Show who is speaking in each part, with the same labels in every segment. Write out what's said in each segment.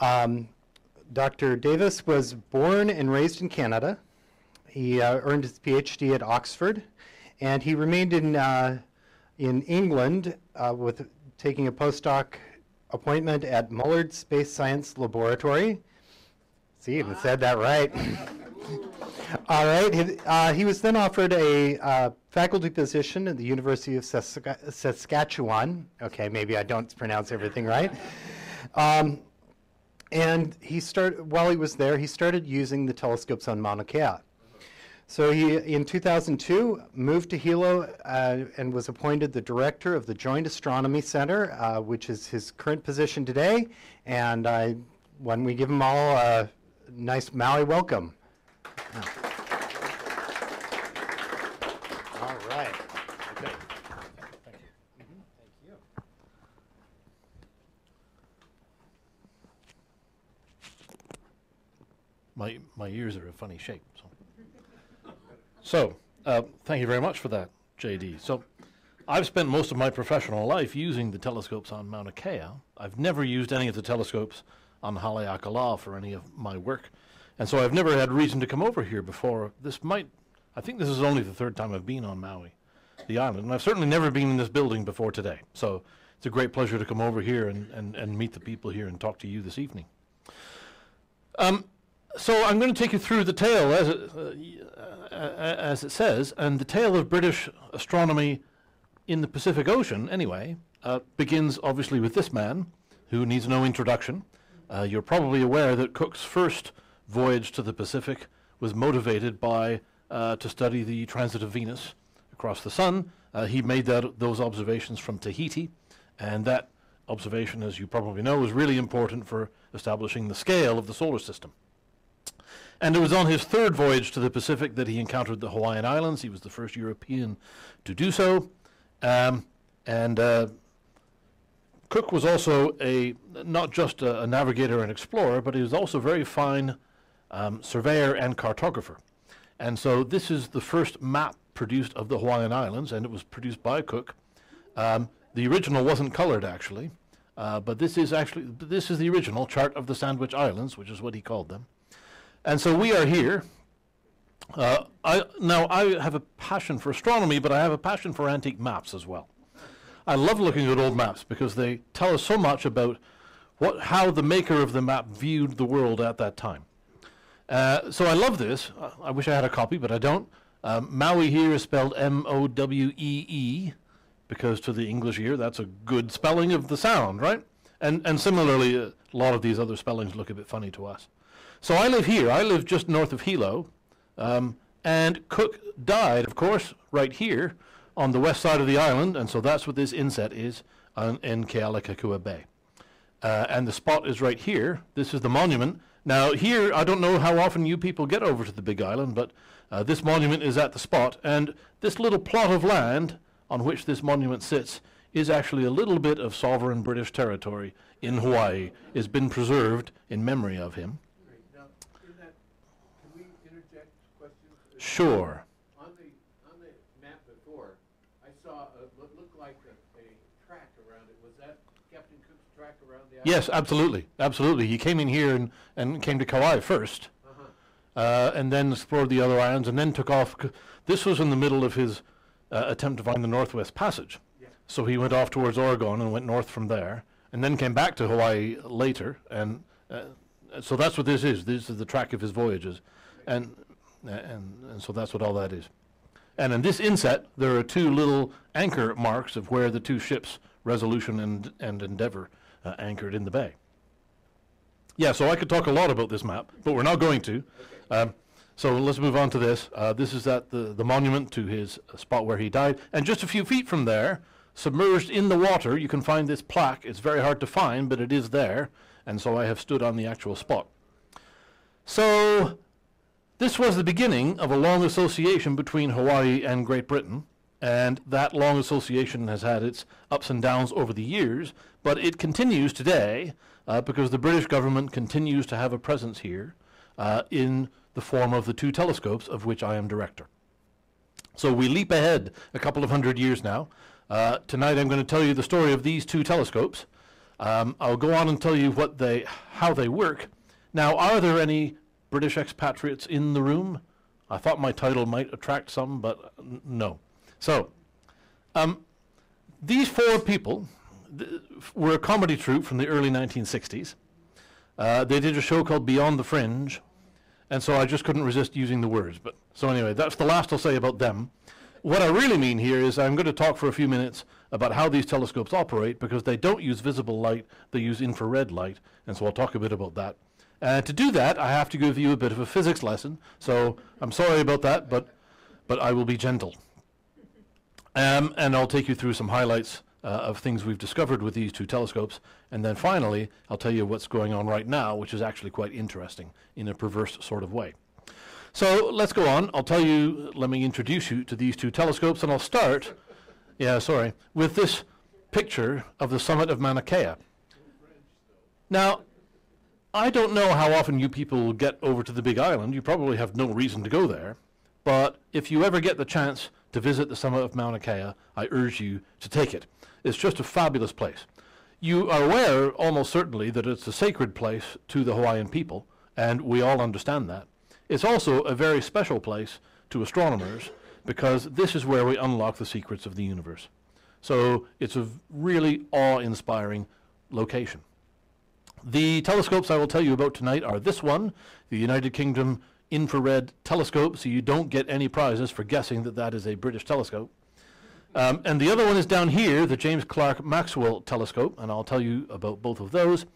Speaker 1: Um, Dr. Davis was born and raised in Canada. He uh, earned his PhD at Oxford, and he remained in, uh, in England uh, with taking a postdoc appointment at Mullard Space Science Laboratory. See, even said that right. All right. He, uh, he was then offered a uh, faculty position at the University of Sask- Saskatchewan. Okay, maybe I don't pronounce everything right. Um, and he started while he was there, he started using the telescopes on Mauna Kea. So he, in 2002, moved to Hilo uh, and was appointed the director of the Joint Astronomy Center, uh, which is his current position today. And I, when we give him all a nice Maui welcome. All right. Okay. Thank you. Thank you.
Speaker 2: My, my ears are a funny shape. So, so uh, thank you very much for that, JD. So, I've spent most of my professional life using the telescopes on Mauna Kea. I've never used any of the telescopes on Haleakala for any of my work. And so I've never had reason to come over here before. This might, I think this is only the third time I've been on Maui, the island. And I've certainly never been in this building before today. So it's a great pleasure to come over here and, and, and meet the people here and talk to you this evening. Um, so I'm going to take you through the tale as it, uh, as it says, and the tale of British astronomy in the Pacific Ocean, anyway, uh, begins obviously with this man, who needs no introduction. Uh, you're probably aware that Cook's first voyage to the Pacific was motivated by uh, to study the transit of Venus across the sun. Uh, he made that, those observations from Tahiti, and that observation, as you probably know, was really important for establishing the scale of the solar system. And it was on his third voyage to the Pacific that he encountered the Hawaiian Islands. He was the first European to do so. Um, and uh, Cook was also a not just a, a, navigator and explorer, but he was also a very fine um, surveyor and cartographer. And so this is the first map produced of the Hawaiian Islands, and it was produced by Cook. Um, the original wasn't colored, actually, uh, but this is actually this is the original chart of the Sandwich Islands, which is what he called them. And so we are here. Uh, I, now, I have a passion for astronomy, but I have a passion for antique maps as well. I love looking at old maps because they tell us so much about what, how the maker of the map viewed the world at that time. Uh, so I love this. I wish I had a copy, but I don't. Um, Maui here is spelled M-O-W-E-E because to the English ear, that's a good spelling of the sound, right? And, and similarly, uh, a lot of these other spellings look a bit funny to us. So I live here. I live just north of Hilo. Um, and Cook died, of course, right here on the west side of the island. And so that's what this inset is on, in Kealakekua Bay. Uh, and the spot is right here. This is the monument. Now, here, I don't know how often you people get over to the Big Island, but uh, this monument is at the spot. And this little plot of land on which this monument sits is actually a little bit of sovereign British territory in Hawaii. It's been preserved in memory of him. Sure.
Speaker 3: On the, on the map before, I saw a, what looked like a, a track around it. Was that Captain Cook's track around the island?
Speaker 2: Yes, absolutely, absolutely. He came in here and, and came to Kauai first,
Speaker 3: Uh-huh.
Speaker 2: uh, and then explored the other islands, and then took off. c- This was in the middle of his uh, attempt to find the Northwest Passage.
Speaker 3: Yeah.
Speaker 2: So he went off towards Oregon and went north from there, and then came back to Hawaii later. And uh, so that's what this is. This is the track of his voyages, and and and so that's what all that is. And in this inset, there are two little anchor marks of where the two ships, Resolution and and Endeavor, uh, anchored in the bay. Yeah, so I could talk a lot about this map, but we're not going to. Um, so let's move on to this. Uh, this is at the, the monument to his uh, spot where he died. And just a few feet from there, submerged in the water, you can find this plaque. It's very hard to find, but it is there. And so I have stood on the actual spot. So this was the beginning of a long association between Hawaii and Great Britain. And that long association has had its ups and downs over the years, but it continues today uh, because the British government continues to have a presence here uh, in the form of the two telescopes of which I am director. So we leap ahead a couple of hundred years now. Uh, tonight I'm going to tell you the story of these two telescopes. Um, I'll go on and tell you what they, how they work. Now, are there any British expatriates in the room? I thought my title might attract some, but no. So, um, these four people th- were a comedy troupe from the early 1960s. Uh, they did a show called Beyond the Fringe, and so I just couldn't resist using the words. But so anyway, that's the last I'll say about them. What I really mean here is I'm going to talk for a few minutes about how these telescopes operate because they don't use visible light, they use infrared light, and so I'll talk a bit about that. And to do that, I have to give you a bit of a physics lesson. So I'm sorry about that, but but I will be gentle. Um, and I'll take you through some highlights uh, of things we've discovered with these two telescopes. And then finally, I'll tell you what's going on right now, which is actually quite interesting in a perverse sort of way. So let's go on. I'll tell you, let me introduce you to these two telescopes, and I'll start, yeah, sorry, with this picture of the summit of Mauna Kea. Now, I don't know how often you people get over to the Big Island. You probably have no reason to go there. But if you ever get the chance to visit the summit of Mauna Kea, I urge you to take it. It's just a fabulous place. You are aware, almost certainly, that it's a sacred place to the Hawaiian people, and we all understand that. It's also a very special place to astronomers because this is where we unlock the secrets of the universe. So it's a really awe-inspiring location. The telescopes I will tell you about tonight are this one, the United Kingdom Infrared Telescope, so you don't get any prizes for guessing that that is a British telescope. Um, and the other one is down here, the James Clerk Maxwell Telescope, and I'll tell you about both of those.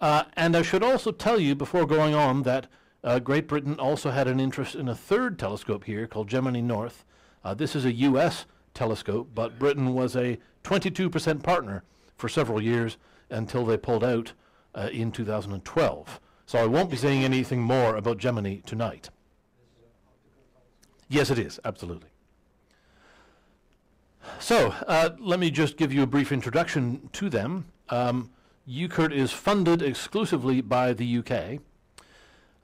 Speaker 2: Uh, and I should also tell you before going on that uh, Great Britain also had an interest in a third telescope here called Gemini North. Uh, this is a U.S. telescope, but Britain was a 22% partner for several years until they pulled out uh, in 2012. So I won't be saying anything more about Gemini tonight. Yes, it is, absolutely. So uh, let me just give you a brief introduction to them. Um, is funded exclusively by the UK.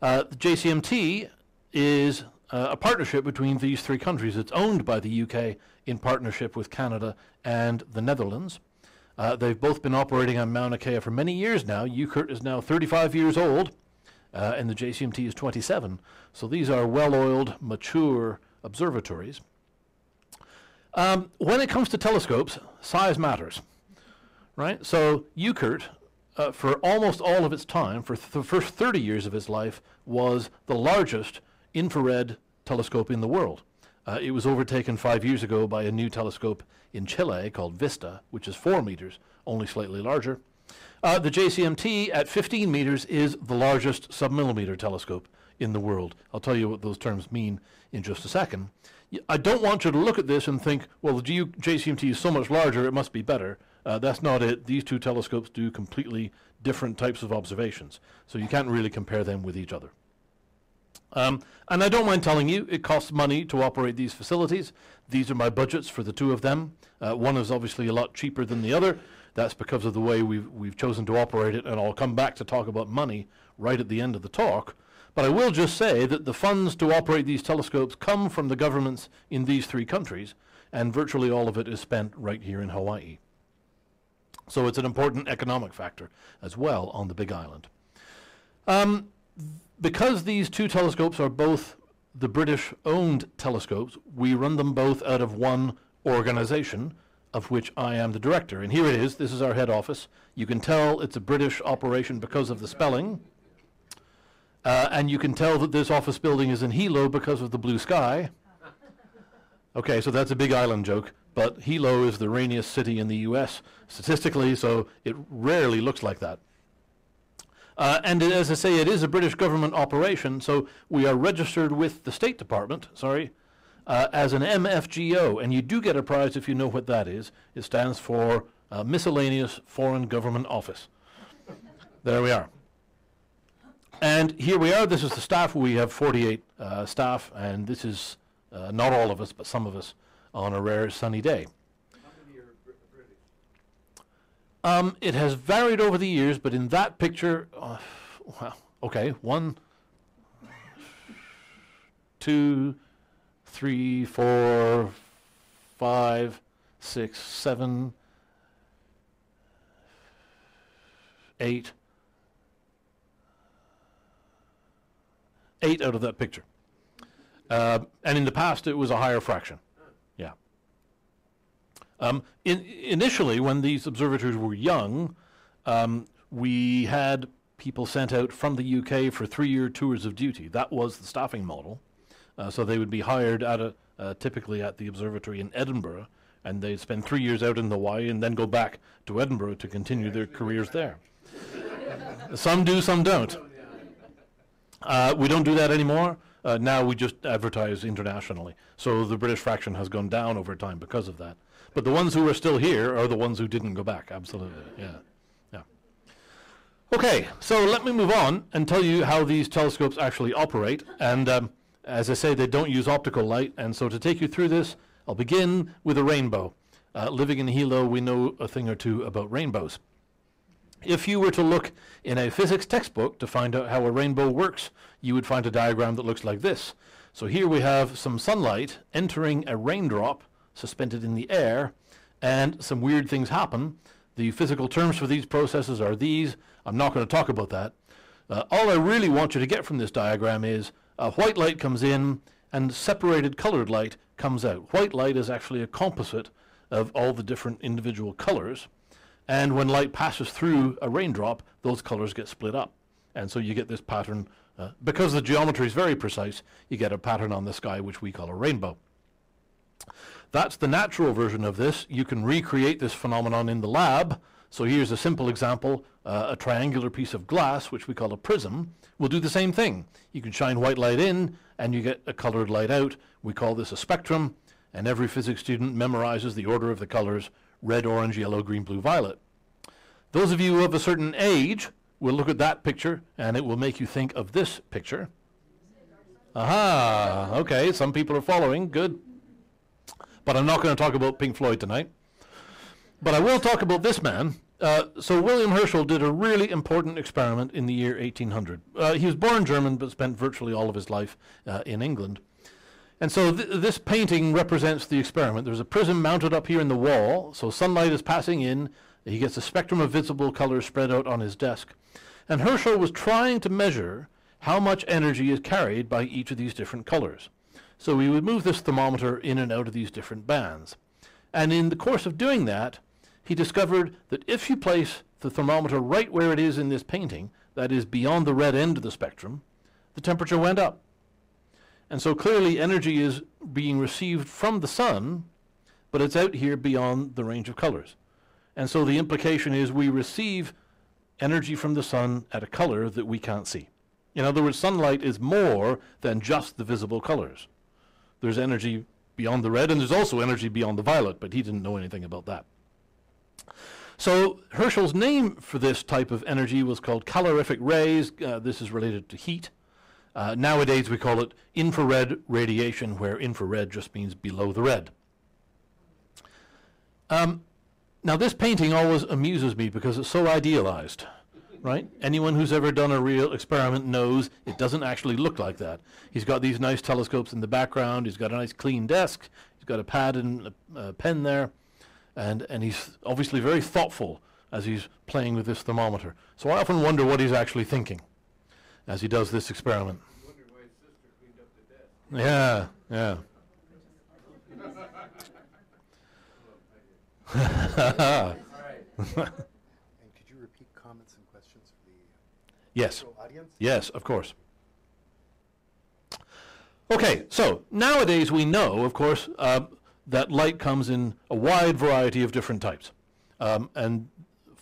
Speaker 2: Uh, the JCMT is uh, a partnership between these three countries. It's owned by the UK in partnership with Canada and the Netherlands. Uh, they've both been operating on Mauna Kea for many years now. UKIRT is now 35 years old, uh, and the JCMT is 27. So these are well-oiled, mature observatories. Um, when it comes to telescopes, size matters, right? So UKIRT, uh, for almost all of its time, for th- the first 30 years of its life, was the largest infrared telescope in the world. Uh, it was overtaken five years ago by a new telescope in Chile called VISTA, which is four meters, only slightly larger. Uh, the JCMT at 15 meters is the largest submillimeter telescope in the world. I'll tell you what those terms mean in just a second. I don't want you to look at this and think, well, the G- JCMT is so much larger, it must be better. Uh, that's not it. These two telescopes do completely different types of observations, so you can't really compare them with each other. Um, and I don't mind telling you, it costs money to operate these facilities. These are my budgets for the two of them. Uh, one is obviously a lot cheaper than the other. That's because of the way we've, we've chosen to operate it, and I'll come back to talk about money right at the end of the talk. But I will just say that the funds to operate these telescopes come from the governments in these three countries, and virtually all of it is spent right here in Hawaii. So it's an important economic factor as well on the Big Island. Um, because these two telescopes are both the British owned telescopes, we run them both out of one organization, of which I am the director. And here it is. This is our head office. You can tell it's a British operation because of the spelling. Uh, and you can tell that this office building is in Hilo because of the blue sky. Okay, so that's a big island joke. But Hilo is the rainiest city in the U.S. statistically, so it rarely looks like that. Uh, and as I say, it is a British government operation, so we are registered with the State Department, sorry, uh, as an MFGO, and you do get a prize if you know what that is. It stands for uh, Miscellaneous Foreign Government Office. there we are. And here we are. This is the staff. We have 48 uh, staff, and this is uh, not all of us, but some of us on a rare sunny day.
Speaker 3: How many are Br- British?
Speaker 2: Um, it has varied over the years, but in that picture, uh, well, okay, one, two, three, four, five, six, seven, eight, eight out of that picture. Uh, and in the past, it was a higher fraction. Um, in, initially, when these observatories were young, um, we had people sent out from the UK for three-year tours of duty. That was the staffing model. Uh, so they would be hired at a, uh, typically at the observatory in Edinburgh, and they'd spend three years out in Hawaii and then go back to Edinburgh to continue their careers there. some do, some don't. Uh, we don't do that anymore. Uh, now we just advertise internationally. So the British fraction has gone down over time because of that. But the ones who are still here are the ones who didn't go back. Absolutely, yeah, yeah. Okay, so let me move on and tell you how these telescopes actually operate. And um, as I say, they don't use optical light. And so to take you through this, I'll begin with a rainbow. Uh, living in Hilo, we know a thing or two about rainbows. If you were to look in a physics textbook to find out how a rainbow works, you would find a diagram that looks like this. So here we have some sunlight entering a raindrop suspended in the air, and some weird things happen. The physical terms for these processes are these. I'm not going to talk about that. Uh, all I really want you to get from this diagram is a white light comes in and separated colored light comes out. White light is actually a composite of all the different individual colors. And when light passes through a raindrop, those colors get split up. And so you get this pattern. Uh, because the geometry is very precise, you get a pattern on the sky which we call a rainbow. That's the natural version of this. You can recreate this phenomenon in the lab. So here's a simple example. Uh, a triangular piece of glass, which we call a prism, will do the same thing. You can shine white light in, and you get a colored light out. We call this a spectrum, and every physics student memorizes the order of the colors red, orange, yellow, green, blue, violet. Those of you of a certain age will look at that picture and it will make you think of this picture. Aha, okay, some people are following, good. But I'm not going to talk about Pink Floyd tonight. But I will talk about this man. Uh, so William Herschel did a really important experiment in the year 1800. Uh, he was born German but spent virtually all of his life uh, in England. And so th this painting represents the experiment. There's a prism mounted up here in the wall, so sunlight is passing in. He gets a spectrum of visible colors spread out on his desk. And Herschel was trying to measure how much energy is carried by each of these different colors. So we would move this thermometer in and out of these different bands. And in the course of doing that, he discovered that if you place the thermometer right where it is in this painting, that is beyond the red end of the spectrum, the temperature went up. And so clearly energy is being received from the sun, but it's out here beyond the range of colors. And so the implication is we receive energy from the sun at a color that we can't see. In other words, sunlight is more than just the visible colors. There's energy beyond the red, and there's also energy beyond the violet, but he didn't know anything about that. So Herschel's name for this type of energy was called calorific rays. Uh, this is related to heat. Uh, nowadays we call it infrared radiation, where infrared just means below the red. Um, now this painting always amuses me because it's so idealized, right? Anyone who's ever done a real experiment knows it doesn't actually look like that. He's got these nice telescopes in the background, he's got a nice clean desk, he's got a pad and a, a pen there, and, and he's obviously very thoughtful as he's playing with this thermometer. So I often wonder what he's actually thinking as he does this experiment.
Speaker 3: Wondered why his sister up the desk.
Speaker 2: Yeah, yeah.
Speaker 1: And could you repeat comments and questions for the
Speaker 2: yes,
Speaker 1: audience?
Speaker 2: yes, of course. Okay, so nowadays we know, of course, uh, that light comes in a wide variety of different types. Um, and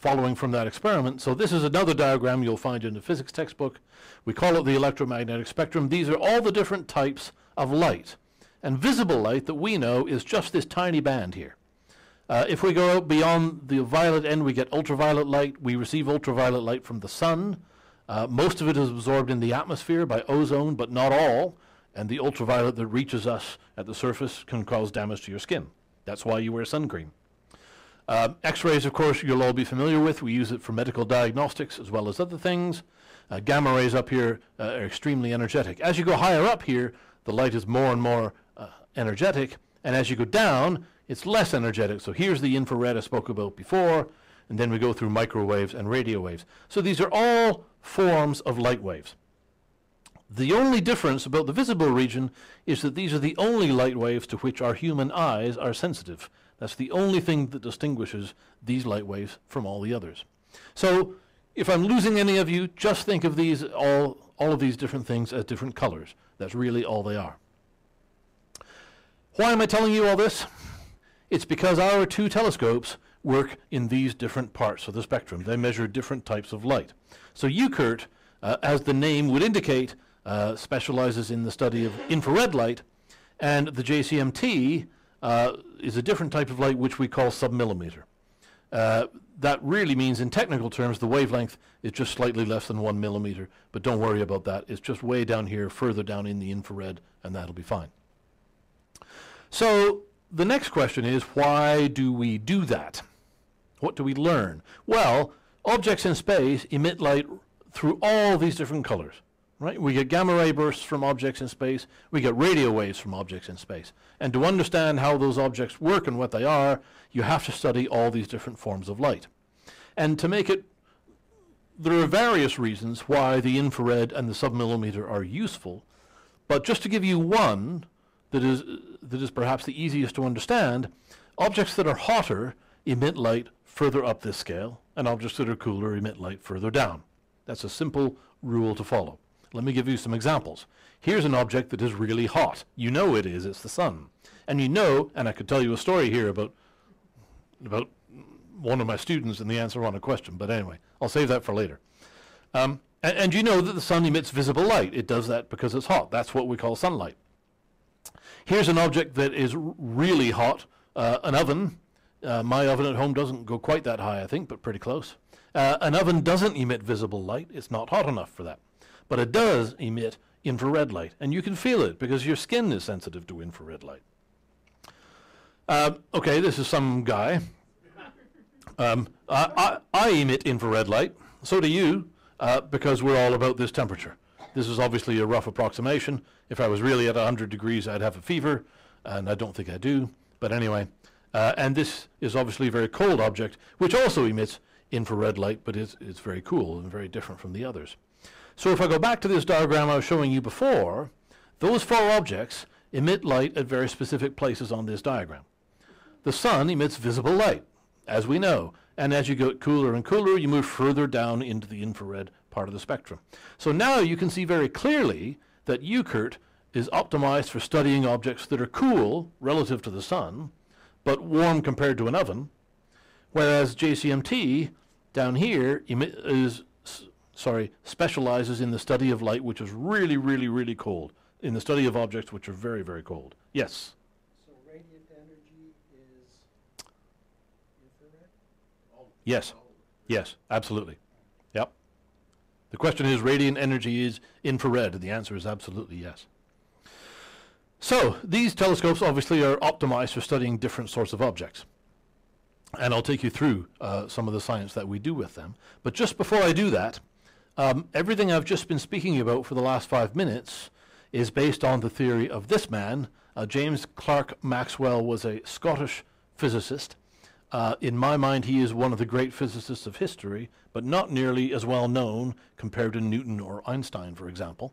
Speaker 2: following from that experiment, so this is another diagram you'll find in the physics textbook. We call it the electromagnetic spectrum. These are all the different types of light. And visible light that we know is just this tiny band here. Uh, if we go out beyond the violet end, we get ultraviolet light. We receive ultraviolet light from the sun. Uh, most of it is absorbed in the atmosphere by ozone, but not all. And the ultraviolet that reaches us at the surface can cause damage to your skin. That's why you wear sun cream. Uh, X-rays, of course, you'll all be familiar with. We use it for medical diagnostics as well as other things. Uh, gamma rays up here uh, are extremely energetic. As you go higher up here, the light is more and more uh, energetic, and as you go down, it's less energetic. So here's the infrared I spoke about before, and then we go through microwaves and radio waves. So these are all forms of light waves. The only difference about the visible region is that these are the only light waves to which our human eyes are sensitive. That's the only thing that distinguishes these light waves from all the others. So if I'm losing any of you, just think of these all, all of these different things as different colors. That's really all they are. Why am I telling you all this? It's because our two telescopes work in these different parts of the spectrum. They measure different types of light. So UKIRT, uh, as the name would indicate, uh, specializes in the study of infrared light, and the JCMT uh, is a different type of light which we call submillimeter. Uh, that really means in technical terms the wavelength is just slightly less than one millimeter, but don't worry about that. It's just way down here, further down in the infrared, and that'll be fine. So the next question is, why do we do that? What do we learn? Well, objects in space emit light through all these different colors. Right? We get gamma ray bursts from objects in space. We get radio waves from objects in space. And to understand how those objects work and what they are, you have to study all these different forms of light. And to make it, there are various reasons why the infrared and the submillimeter are useful. But just to give you one that is, that is perhaps the easiest to understand, objects that are hotter emit light further up this scale, and objects that are cooler emit light further down. That's a simple rule to follow. Let me give you some examples. Here's an object that is really hot. You know it is, it's the sun. And you know, and I could tell you a story here about, about one of my students and the answer on a question, but anyway, I'll save that for later. Um, and, and you know that the sun emits visible light. It does that because it's hot. That's what we call sunlight. Here's an object that is really hot, uh, an oven. Uh, my oven at home doesn't go quite that high, I think, but pretty close. Uh, an oven doesn't emit visible light. It's not hot enough for that but it does emit infrared light, and you can feel it because your skin is sensitive to infrared light. Uh, okay, this is some guy. Um, I, I, I, emit infrared light, so do you, uh, because we're all about this temperature. This is obviously a rough approximation. If I was really at 100 degrees, I'd have a fever, and I don't think I do. But anyway, uh, and this is obviously a very cold object, which also emits infrared light, but it's, it's very cool and very different from the others. So if I go back to this diagram I was showing you before, those four objects emit light at very specific places on this diagram. The sun emits visible light, as we know, and as you get cooler and cooler, you move further down into the infrared part of the spectrum. So now you can see very clearly that UKIRT is optimized for studying objects that are cool relative to the sun, but warm compared to an oven, whereas JCMT down here is sorry, specializes in the study of light, which is really, really, really cold, in the study of objects which are very, very cold. Yes?
Speaker 4: So radiant energy is infrared?
Speaker 2: Yes. Yes, absolutely. Yep. The question is, radiant energy is infrared? The answer is absolutely yes. So, these telescopes obviously are optimized for studying different sorts of objects. And I'll take you through uh, some of the science that we do with them. But just before I do that, um, everything I've just been speaking about for the last five minutes is based on the theory of this man. Uh, James Clerk Maxwell was a Scottish physicist. Uh, in my mind, he is one of the great physicists of history, but not nearly as well known compared to Newton or Einstein, for example.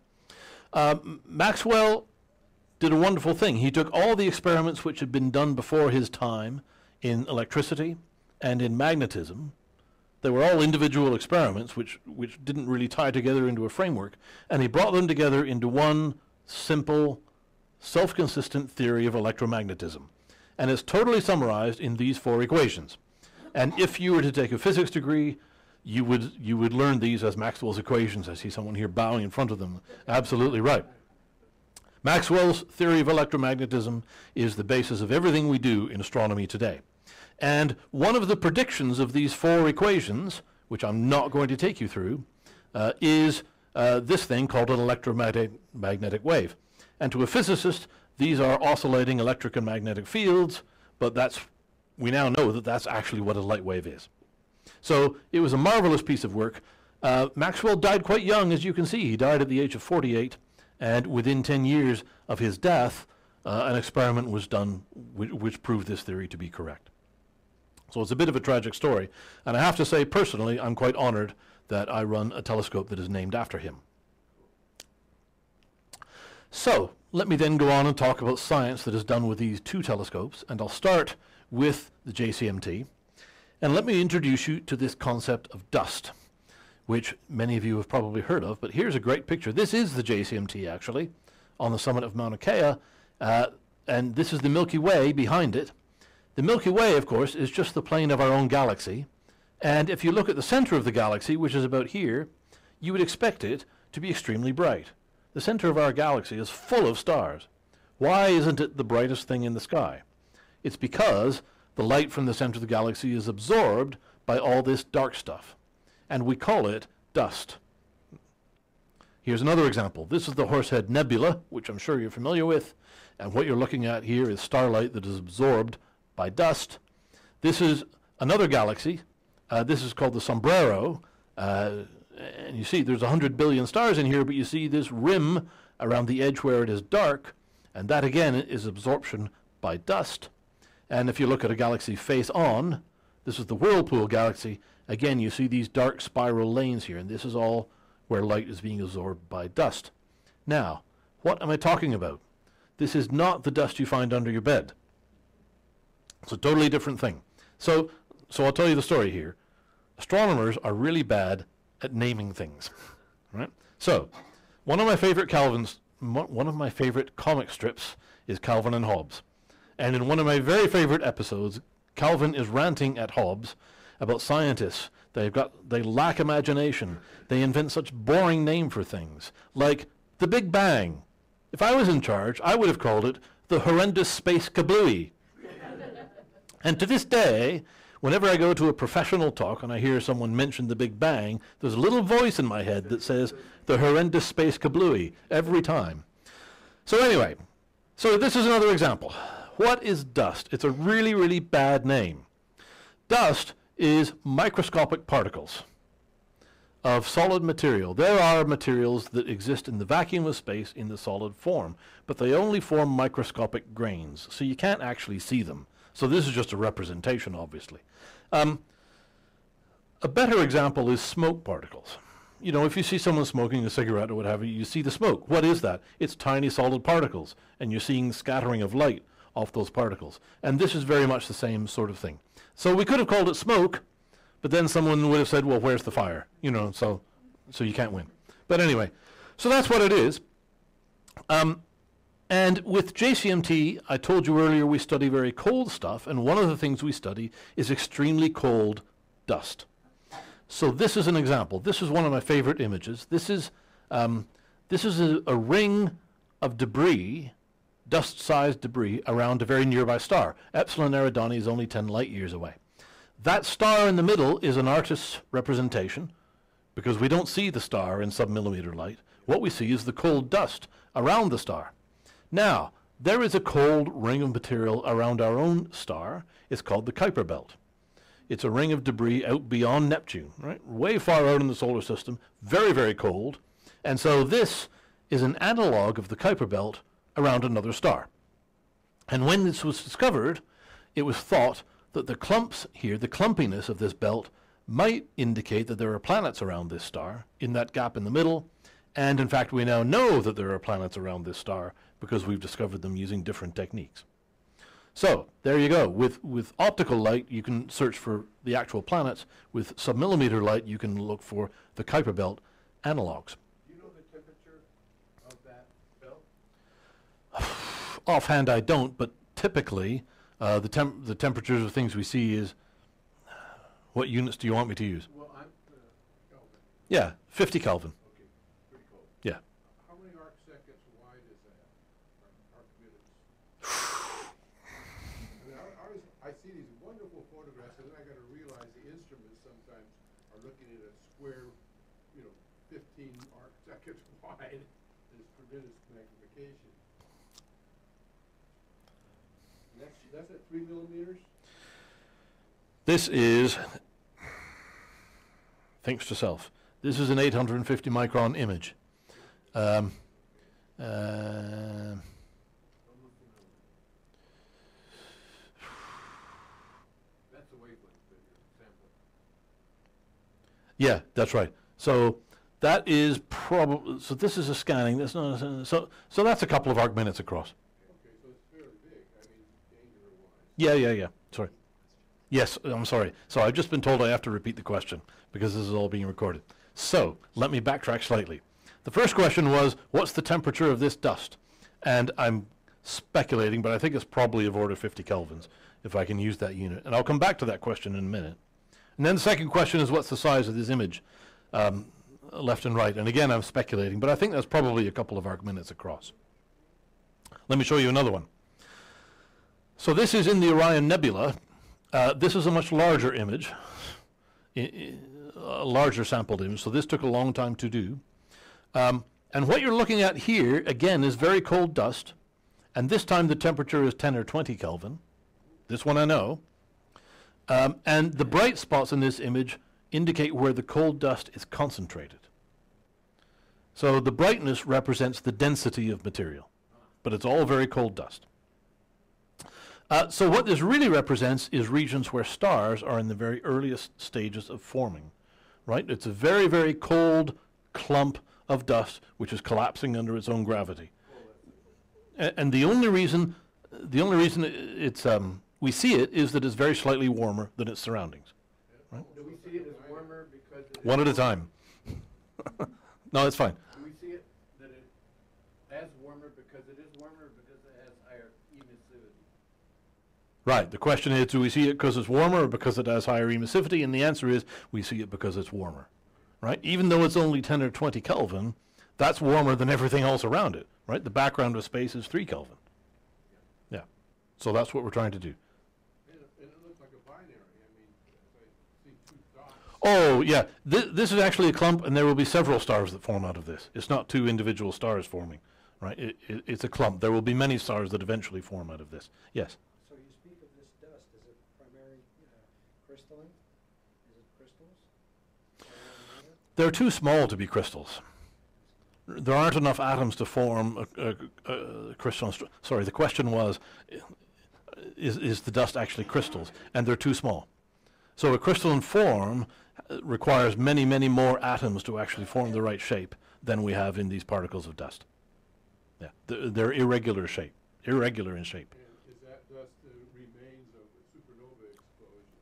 Speaker 2: Uh, Maxwell did a wonderful thing. He took all the experiments which had been done before his time in electricity and in magnetism, they were all individual experiments which, which didn't really tie together into a framework, and he brought them together into one simple, self-consistent theory of electromagnetism. And it's totally summarized in these four equations. And if you were to take a physics degree, you would, you would learn these as Maxwell's equations. I see someone here bowing in front of them. Absolutely right. Maxwell's theory of electromagnetism is the basis of everything we do in astronomy today. And one of the predictions of these four equations, which I'm not going to take you through, uh, is uh, this thing called an electromagnetic wave. And to a physicist, these are oscillating electric and magnetic fields, but that's, we now know that that's actually what a light wave is. So it was a marvelous piece of work. Uh, Maxwell died quite young, as you can see. He died at the age of 48, and within 10 years of his death, uh, an experiment was done which, which proved this theory to be correct. So it's a bit of a tragic story. And I have to say, personally, I'm quite honored that I run a telescope that is named after him. So, let me then go on and talk about science that is done with these two telescopes, and I'll start with the JCMT. And let me introduce you to this concept of dust, which many of you have probably heard of, but here's a great picture. This is the JCMT, actually, on the summit of Mauna Kea, uh, and this is the Milky Way behind it. The Milky Way, of course, is just the plane of our own galaxy, and if you look at the center of the galaxy, which is about here, you would expect it to be extremely bright. The center of our galaxy is full of stars. Why isn't it the brightest thing in the sky? It's because the light from the center of the galaxy is absorbed by all this dark stuff, and we call it dust. Here's another example. This is the Horsehead Nebula, which I'm sure you're familiar with, and what you're looking at here is starlight that is absorbed by dust. This is another galaxy. Uh, this is called the Sombrero, uh, and you see there's 100 billion stars in here, but you see this rim around the edge where it is dark, and that again is absorption by dust. And if you look at a galaxy face on, this is the Whirlpool galaxy, again you see these dark spiral lanes here, and this is all where light is being absorbed by dust. Now, what am I talking about? This is not the dust you find under your bed. It's a totally different thing. So, so I'll tell you the story here. Astronomers are really bad at naming things, right? So, one of my favorite Calvin's, one of my favorite comic strips is Calvin and Hobbes. And in one of my very favorite episodes, Calvin is ranting at Hobbes about scientists. They've got, they lack imagination. They invent such boring name for things, like the Big Bang. If I was in charge, I would have called it the horrendous space kablooey. And to this day, whenever I go to a professional talk and I hear someone mention the Big Bang, there's a little voice in my head that says the horrendous space kablooey every time. So anyway, so this is another example. What is dust? It's a really, really bad name. Dust is microscopic particles of solid material. There are materials that exist in the vacuum of space in the solid form, but they only form microscopic grains, so you can't actually see them. So this is just a representation, obviously. Um, a better example is smoke particles. You know, if you see someone smoking a cigarette or what have you, you see the smoke. What is that? It's tiny solid particles, and you're seeing scattering of light off those particles. And this is very much the same sort of thing. So we could have called it smoke, but then someone would have said, well, where's the fire? You know, so, so you can't win. But anyway, so that's what it is. Um, and with JCMT, I told you earlier we study very cold stuff, and one of the things we study is extremely cold dust. So this is an example. This is one of my favorite images. This is, um, this is a, a ring of debris, dust-sized debris, around a very nearby star. Epsilon Eridani is only 10 light years away. That star in the middle is an artist's representation, because we don't see the star in submillimeter light. What we see is the cold dust around the star. Now, there is a cold ring of material around our own star. It's called the Kuiper Belt. It's a ring of debris out beyond Neptune, right? Way far out in the solar system, very, very cold. And so this is an analog of the Kuiper Belt around another star. And when this was discovered, it was thought that the clumps here, the clumpiness of this belt, might indicate that there are planets around this star in that gap in the middle. And in fact, we now know that there are planets around this star because we've discovered them using different techniques. So there you go. With, with optical light, you can search for the actual planets. With submillimeter light, you can look for the Kuiper Belt analogs.
Speaker 3: Do you know the temperature of that belt?
Speaker 2: Offhand, I don't, but typically, uh, the, temp- the temperatures of things we see is, what units do you want me to use?
Speaker 3: Well, I'm, uh, Kelvin,
Speaker 2: Yeah, 50 Kelvin.
Speaker 3: three millimeters?
Speaker 2: This is, thanks to self, this is an 850 micron image. Um, uh, Yeah, that's right. So that is probably so. This is a scanning. That's not a, so. So that's a couple of arc minutes across. Yeah, yeah, yeah, sorry. Yes, I'm sorry. So I've just been told I have to repeat the question because this is all being recorded. So let me backtrack slightly. The first question was, what's the temperature of this dust? And I'm speculating, but I think it's probably of order 50 kelvins, if I can use that unit. And I'll come back to that question in a minute. And then the second question is, what's the size of this image, um, left and right? And again, I'm speculating, but I think that's probably a couple of arc minutes across. Let me show you another one. So this is in the Orion Nebula. Uh, this is a much larger image, a larger sampled image. So this took a long time to do. Um, and what you're looking at here, again, is very cold dust. And this time the temperature is 10 or 20 Kelvin. This one I know. Um, and the bright spots in this image indicate where the cold dust is concentrated. So the brightness represents the density of material, but it's all very cold dust. Uh, so what this really represents is regions where stars are in the very earliest stages of forming, right? It's a very, very cold clump of dust which is collapsing under its own gravity. A- and the only reason, the only reason it's um, we see it is that it's very slightly warmer than its surroundings.
Speaker 5: Do we see it as warmer because?
Speaker 2: One at a time. no, it's fine.
Speaker 5: Do we see it that it as warmer because it is warmer or because it has higher emissivity?
Speaker 2: Right. The question is, do we see it because it's warmer or because it has higher emissivity? And the answer is, we see it because it's warmer. Right? Even though it's only 10 or 20 Kelvin, that's warmer than everything else around it. Right? The background of space is 3 Kelvin. Yeah. So that's what we're trying to do. Oh, yeah. Th- this is actually a clump, and there will be several stars that form out of this. It's not two individual stars forming. Right? It, it, it's a clump. There will be many stars that eventually form out of this. Yes.
Speaker 4: So you speak of this dust, is it primary uh, crystalline? Is it crystals? Or matter?
Speaker 2: They're too small to be crystals. There aren't enough atoms to form a, a, a stru- Sorry, the question was, is, is the dust actually crystals? And they're too small. So a crystalline form uh, requires many, many more atoms to actually form the right shape than we have in these particles of dust. Yeah, they're, they're irregular shape, irregular in shape.
Speaker 3: And is that dust the remains of supernova explosions?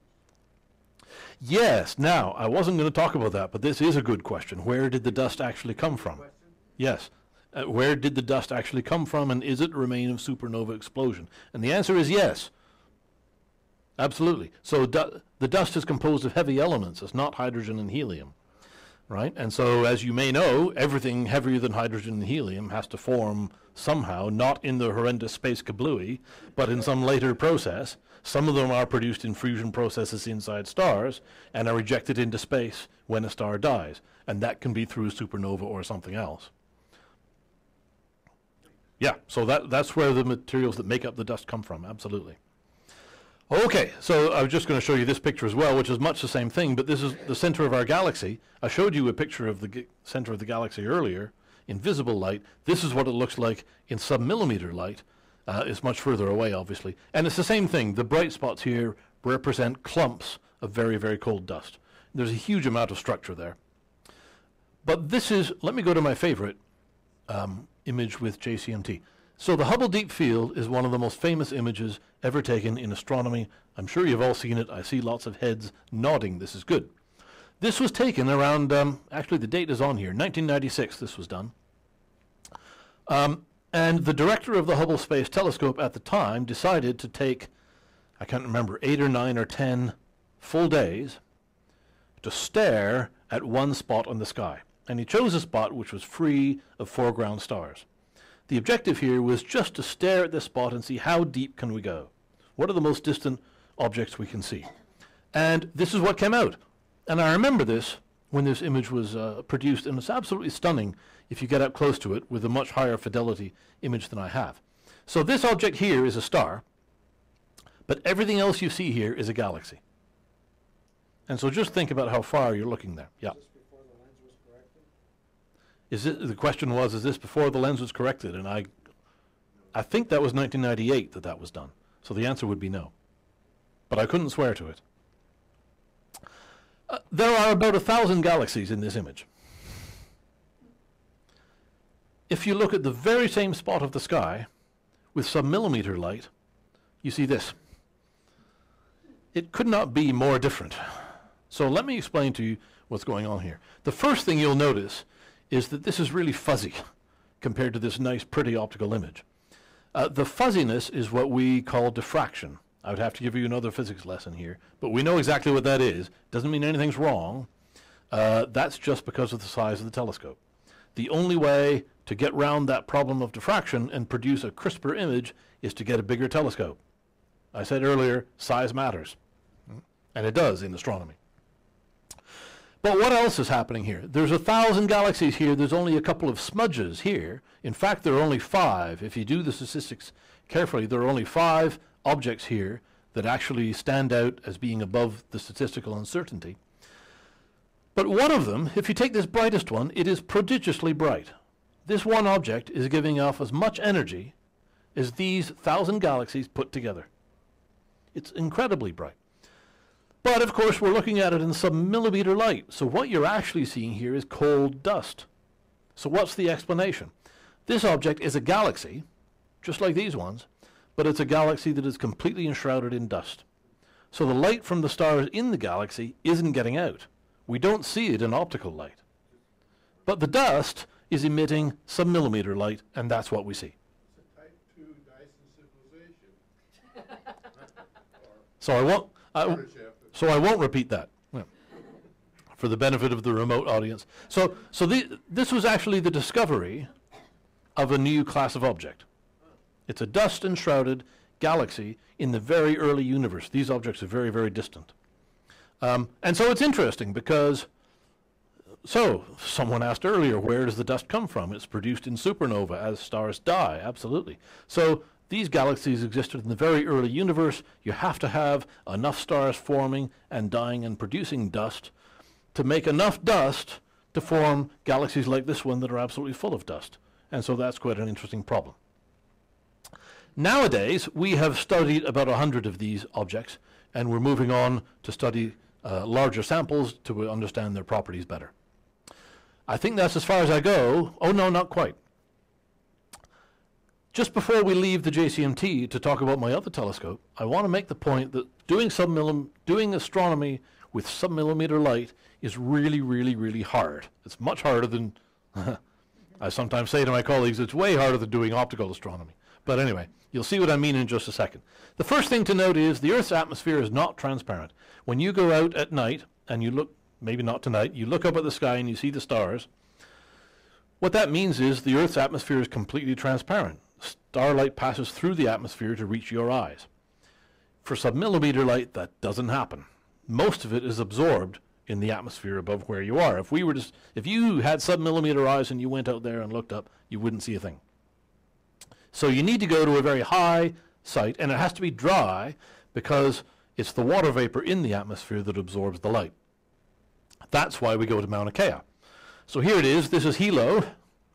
Speaker 2: Yes. Now, I wasn't going to talk about that, but this is a good question. Where did the dust actually come from?
Speaker 5: Question?
Speaker 2: Yes. Uh, where did the dust actually come from, and is it a remain of supernova explosion? And the answer is yes. Absolutely. So du- the dust is composed of heavy elements. It's not hydrogen and helium, right? And so, as you may know, everything heavier than hydrogen and helium has to form somehow, not in the horrendous space kablooey, but in some later process. Some of them are produced in fusion processes inside stars and are rejected into space when a star dies, and that can be through a supernova or something else. Yeah, so that, that's where the materials that make up the dust come from, absolutely. Okay, so I was just going to show you this picture as well, which is much the same thing, but this is the center of our galaxy. I showed you a picture of the center of the galaxy earlier in visible light. This is what it looks like in submillimeter light. Uh, it's much further away, obviously. And it's the same thing. The bright spots here represent clumps of very, very cold dust. There's a huge amount of structure there. But this is, let me go to my favorite um, image with JCMT. So the Hubble Deep Field is one of the most famous images ever taken in astronomy. I'm sure you've all seen it. I see lots of heads nodding. This is good. This was taken around, um, actually the date is on here, 1996 this was done. Um, and the director of the Hubble Space Telescope at the time decided to take, I can't remember, eight or nine or ten full days to stare at one spot on the sky. And he chose a spot which was free of foreground stars. The objective here was just to stare at this spot and see how deep can we go. What are the most distant objects we can see? And this is what came out. And I remember this when this image was uh, produced, and it's absolutely stunning if you get up close to it with a much higher fidelity image than I have. So this object here is a star, but everything else you see here is a galaxy. And so just think about how far you're looking there. Yeah.
Speaker 4: Just before the lens was corrected?
Speaker 2: Is it, the question was, is this before the lens was corrected? And I, I think that was 1998 that that was done. So the answer would be no. But I couldn't swear to it. Uh, there are about a thousand galaxies in this image. If you look at the very same spot of the sky with submillimeter light, you see this. It could not be more different. So let me explain to you what's going on here. The first thing you'll notice is that this is really fuzzy compared to this nice, pretty optical image. Uh, the fuzziness is what we call diffraction. I would have to give you another physics lesson here, but we know exactly what that is. Doesn't mean anything's wrong. Uh, that's just because of the size of the telescope. The only way to get round that problem of diffraction and produce a crisper image is to get a bigger telescope. I said earlier, size matters. And it does in astronomy. But what else is happening here? There's a thousand galaxies here. There's only a couple of smudges here. In fact, there are only five. If you do the statistics carefully, there are only five objects here that actually stand out as being above the statistical uncertainty. But one of them, if you take this brightest one, it is prodigiously bright. This one object is giving off as much energy as these thousand galaxies put together. It's incredibly bright. But of course, we're looking at it in submillimeter light. So what you're actually seeing here is cold dust. So what's the explanation? This object is a galaxy, just like these ones, but it's a galaxy that is completely enshrouded in dust. So the light from the stars in the galaxy isn't getting out. We don't see it in optical light. But the dust is emitting submillimeter light, and that's what we see. So I won't, I, So I won't repeat that yeah, for the benefit of the remote audience. So, so the, this was actually the discovery of a new class of object. It's a dust enshrouded galaxy in the very early universe. These objects are very, very distant. Um, and so it's interesting because, so someone asked earlier, where does the dust come from? It's produced in supernova as stars die, absolutely. So these galaxies existed in the very early universe. You have to have enough stars forming and dying and producing dust to make enough dust to form galaxies like this one that are absolutely full of dust. And so that's quite an interesting problem. Nowadays, we have studied about 100 of these objects, and we're moving on to study uh, larger samples to understand their properties better. I think that's as far as I go. Oh, no, not quite. Just before we leave the JCMT to talk about my other telescope, I want to make the point that doing, doing astronomy with submillimeter light is really, really, really hard. It's much harder than, I sometimes say to my colleagues, it's way harder than doing optical astronomy. But anyway, you'll see what I mean in just a second. The first thing to note is the Earth's atmosphere is not transparent. When you go out at night and you look, maybe not tonight, you look up at the sky and you see the stars, what that means is the Earth's atmosphere is completely transparent starlight passes through the atmosphere to reach your eyes. For submillimeter light, that doesn't happen. Most of it is absorbed in the atmosphere above where you are. If we were just, if you had submillimeter eyes and you went out there and looked up, you wouldn't see a thing. So you need to go to a very high site, and it has to be dry because it's the water vapor in the atmosphere that absorbs the light. That's why we go to Mauna Kea. So here it is. This is Hilo,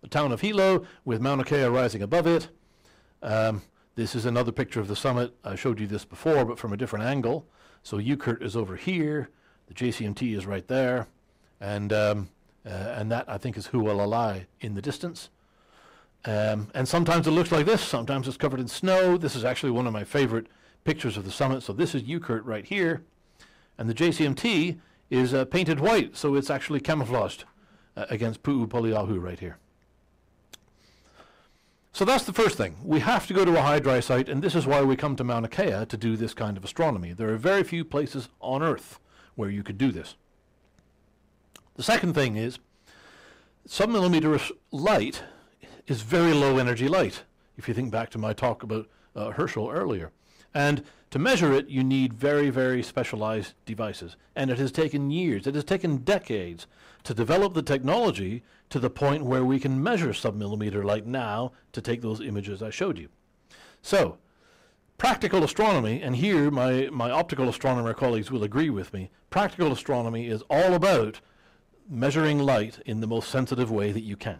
Speaker 2: the town of Hilo, with Mauna Kea rising above it. Um, this is another picture of the summit. I showed you this before, but from a different angle. So UKIRT is over here. The JCMT is right there. And, um, uh, and that, I think, is Hualalai in the distance. Um, and sometimes it looks like this. Sometimes it's covered in snow. This is actually one of my favorite pictures of the summit. So this is UKIRT right here. And the JCMT is uh, painted white, so it's actually camouflaged uh, against Pu'upoliahu right here. So that's the first thing. We have to go to a high dry site, and this is why we come to Mauna Kea to do this kind of astronomy. There are very few places on Earth where you could do this. The second thing is, submillimeter light is very low energy light, if you think back to my talk about uh, Herschel earlier. And to measure it, you need very, very specialized devices. And it has taken years, it has taken decades to develop the technology to the point where we can measure submillimeter light now to take those images I showed you. So, practical astronomy, and here my, my optical astronomer colleagues will agree with me, practical astronomy is all about measuring light in the most sensitive way that you can.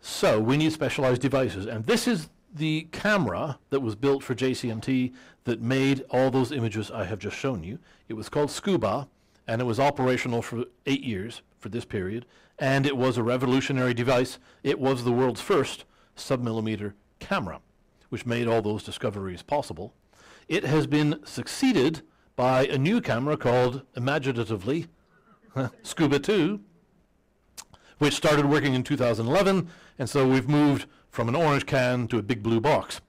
Speaker 2: So we need specialized devices, and this is the camera that was built for JCMT that made all those images I have just shown you. It was called Scuba, and it was operational for eight years for this period, and it was a revolutionary device. It was the world's first submillimeter camera, which made all those discoveries possible. It has been succeeded by a new camera called, imaginatively, Scuba 2, which started working in 2011, and so we've moved from an orange can to a big blue box.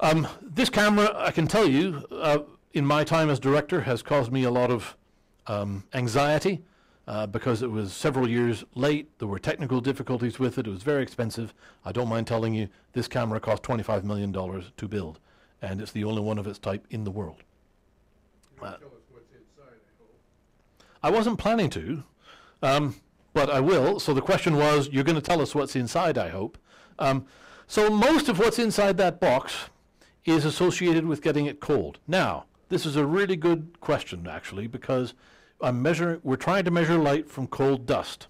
Speaker 2: Um, this camera, I can tell you, uh, in my time as director, has caused me a lot of um, anxiety uh, because it was several years late. There were technical difficulties with it. It was very expensive. I don't mind telling you, this camera cost $25 million to build, and it's the only one of its type in the world. Uh,
Speaker 3: tell us what's inside, I hope.
Speaker 2: I wasn't planning to, um, but I will. So the question was, you're going to tell us what's inside, I hope. Um, so most of what's inside that box is associated with getting it cold. Now, this is a really good question, actually, because I'm measuring, we're trying to measure light from cold dust.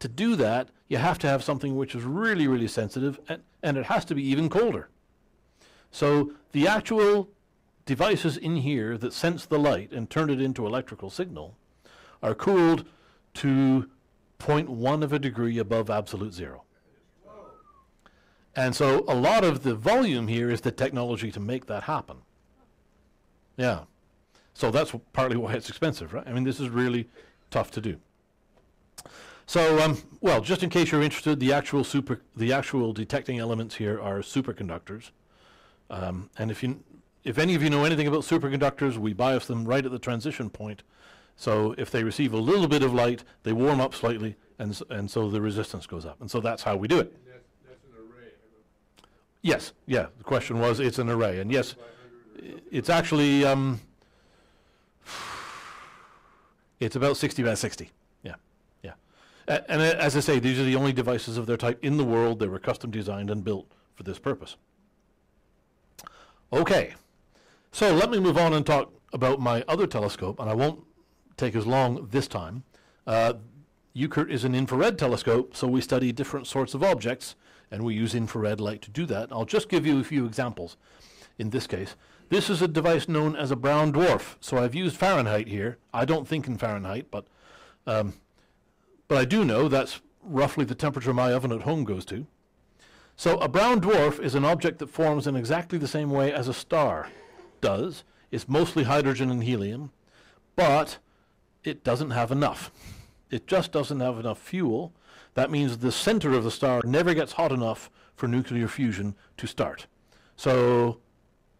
Speaker 2: To do that, you have to have something which is really, really sensitive, and, and it has to be even colder. So the actual devices in here that sense the light and turn it into electrical signal are cooled to 0.1 of a degree above absolute zero. And so a lot of the volume here is the technology to make that happen. Yeah. So that's partly why it's expensive, right? I mean, this is really tough to do. So, um, well, just in case you're interested, the actual super, the actual detecting elements here are superconductors. Um, and if you, if any of you know anything about superconductors, we bias them right at the transition point. So if they receive a little bit of light, they warm up slightly, and, and so the resistance goes up. And so that's how we do it.
Speaker 3: And that's, that's an array, I
Speaker 2: Yes, yeah, the question was, it's an array, and yes,
Speaker 3: don't know, 500 or
Speaker 2: i- it's actually, um, it's about sixty by sixty, yeah, yeah. And uh, as I say, these are the only devices of their type in the world, they were custom designed and built for this purpose. Okay, so let me move on and talk about my other telescope, and I won't take as long this time. Uh, UKIRT is an infrared telescope, so we study different sorts of objects, and we use infrared light to do that. I'll just give you a few examples in this case. This is a device known as a brown dwarf, so I've used Fahrenheit here. I don't think in Fahrenheit, but, um, but I do know that's roughly the temperature my oven at home goes to. So a brown dwarf is an object that forms in exactly the same way as a star does. It's mostly hydrogen and helium, but it doesn't have enough. It just doesn't have enough fuel. That means the center of the star never gets hot enough for nuclear fusion to start. So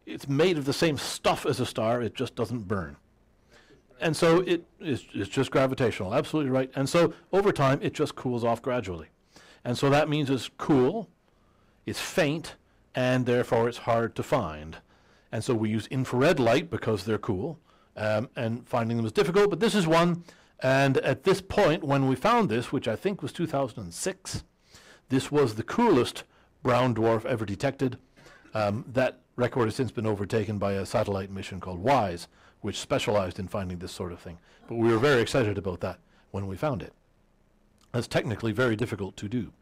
Speaker 2: it's made of the same stuff as a star, it just doesn't burn. And so it is it's just gravitational, absolutely right. And so over time, it just cools off gradually. And so that means it's cool, it's faint, and therefore it's hard to find. And so we use infrared light because they're cool, um, and finding them is difficult. But this is one, and at this point, when we found this, which I think was 2006, this was the coolest brown dwarf ever detected. Um, that record has since been overtaken by a satellite mission called WISE, which specialized in finding this sort of thing. But we were very excited about that when we found it. That's technically very difficult to do.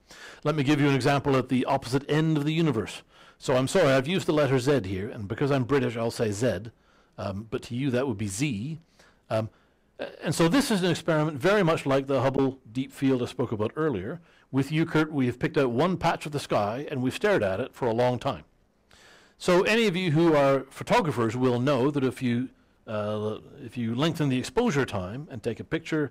Speaker 2: Let me give you an example at the opposite end of the universe. So I'm sorry, I've used the letter Z here, and because I'm British, I'll say Z, um, but to you that would be Z. Um, and so this is an experiment very much like the Hubble Deep Field I spoke about earlier. With UKIRT, we have picked out one patch of the sky, and we've stared at it for a long time. So any of you who are photographers will know that if you uh, if you lengthen the exposure time and take a picture,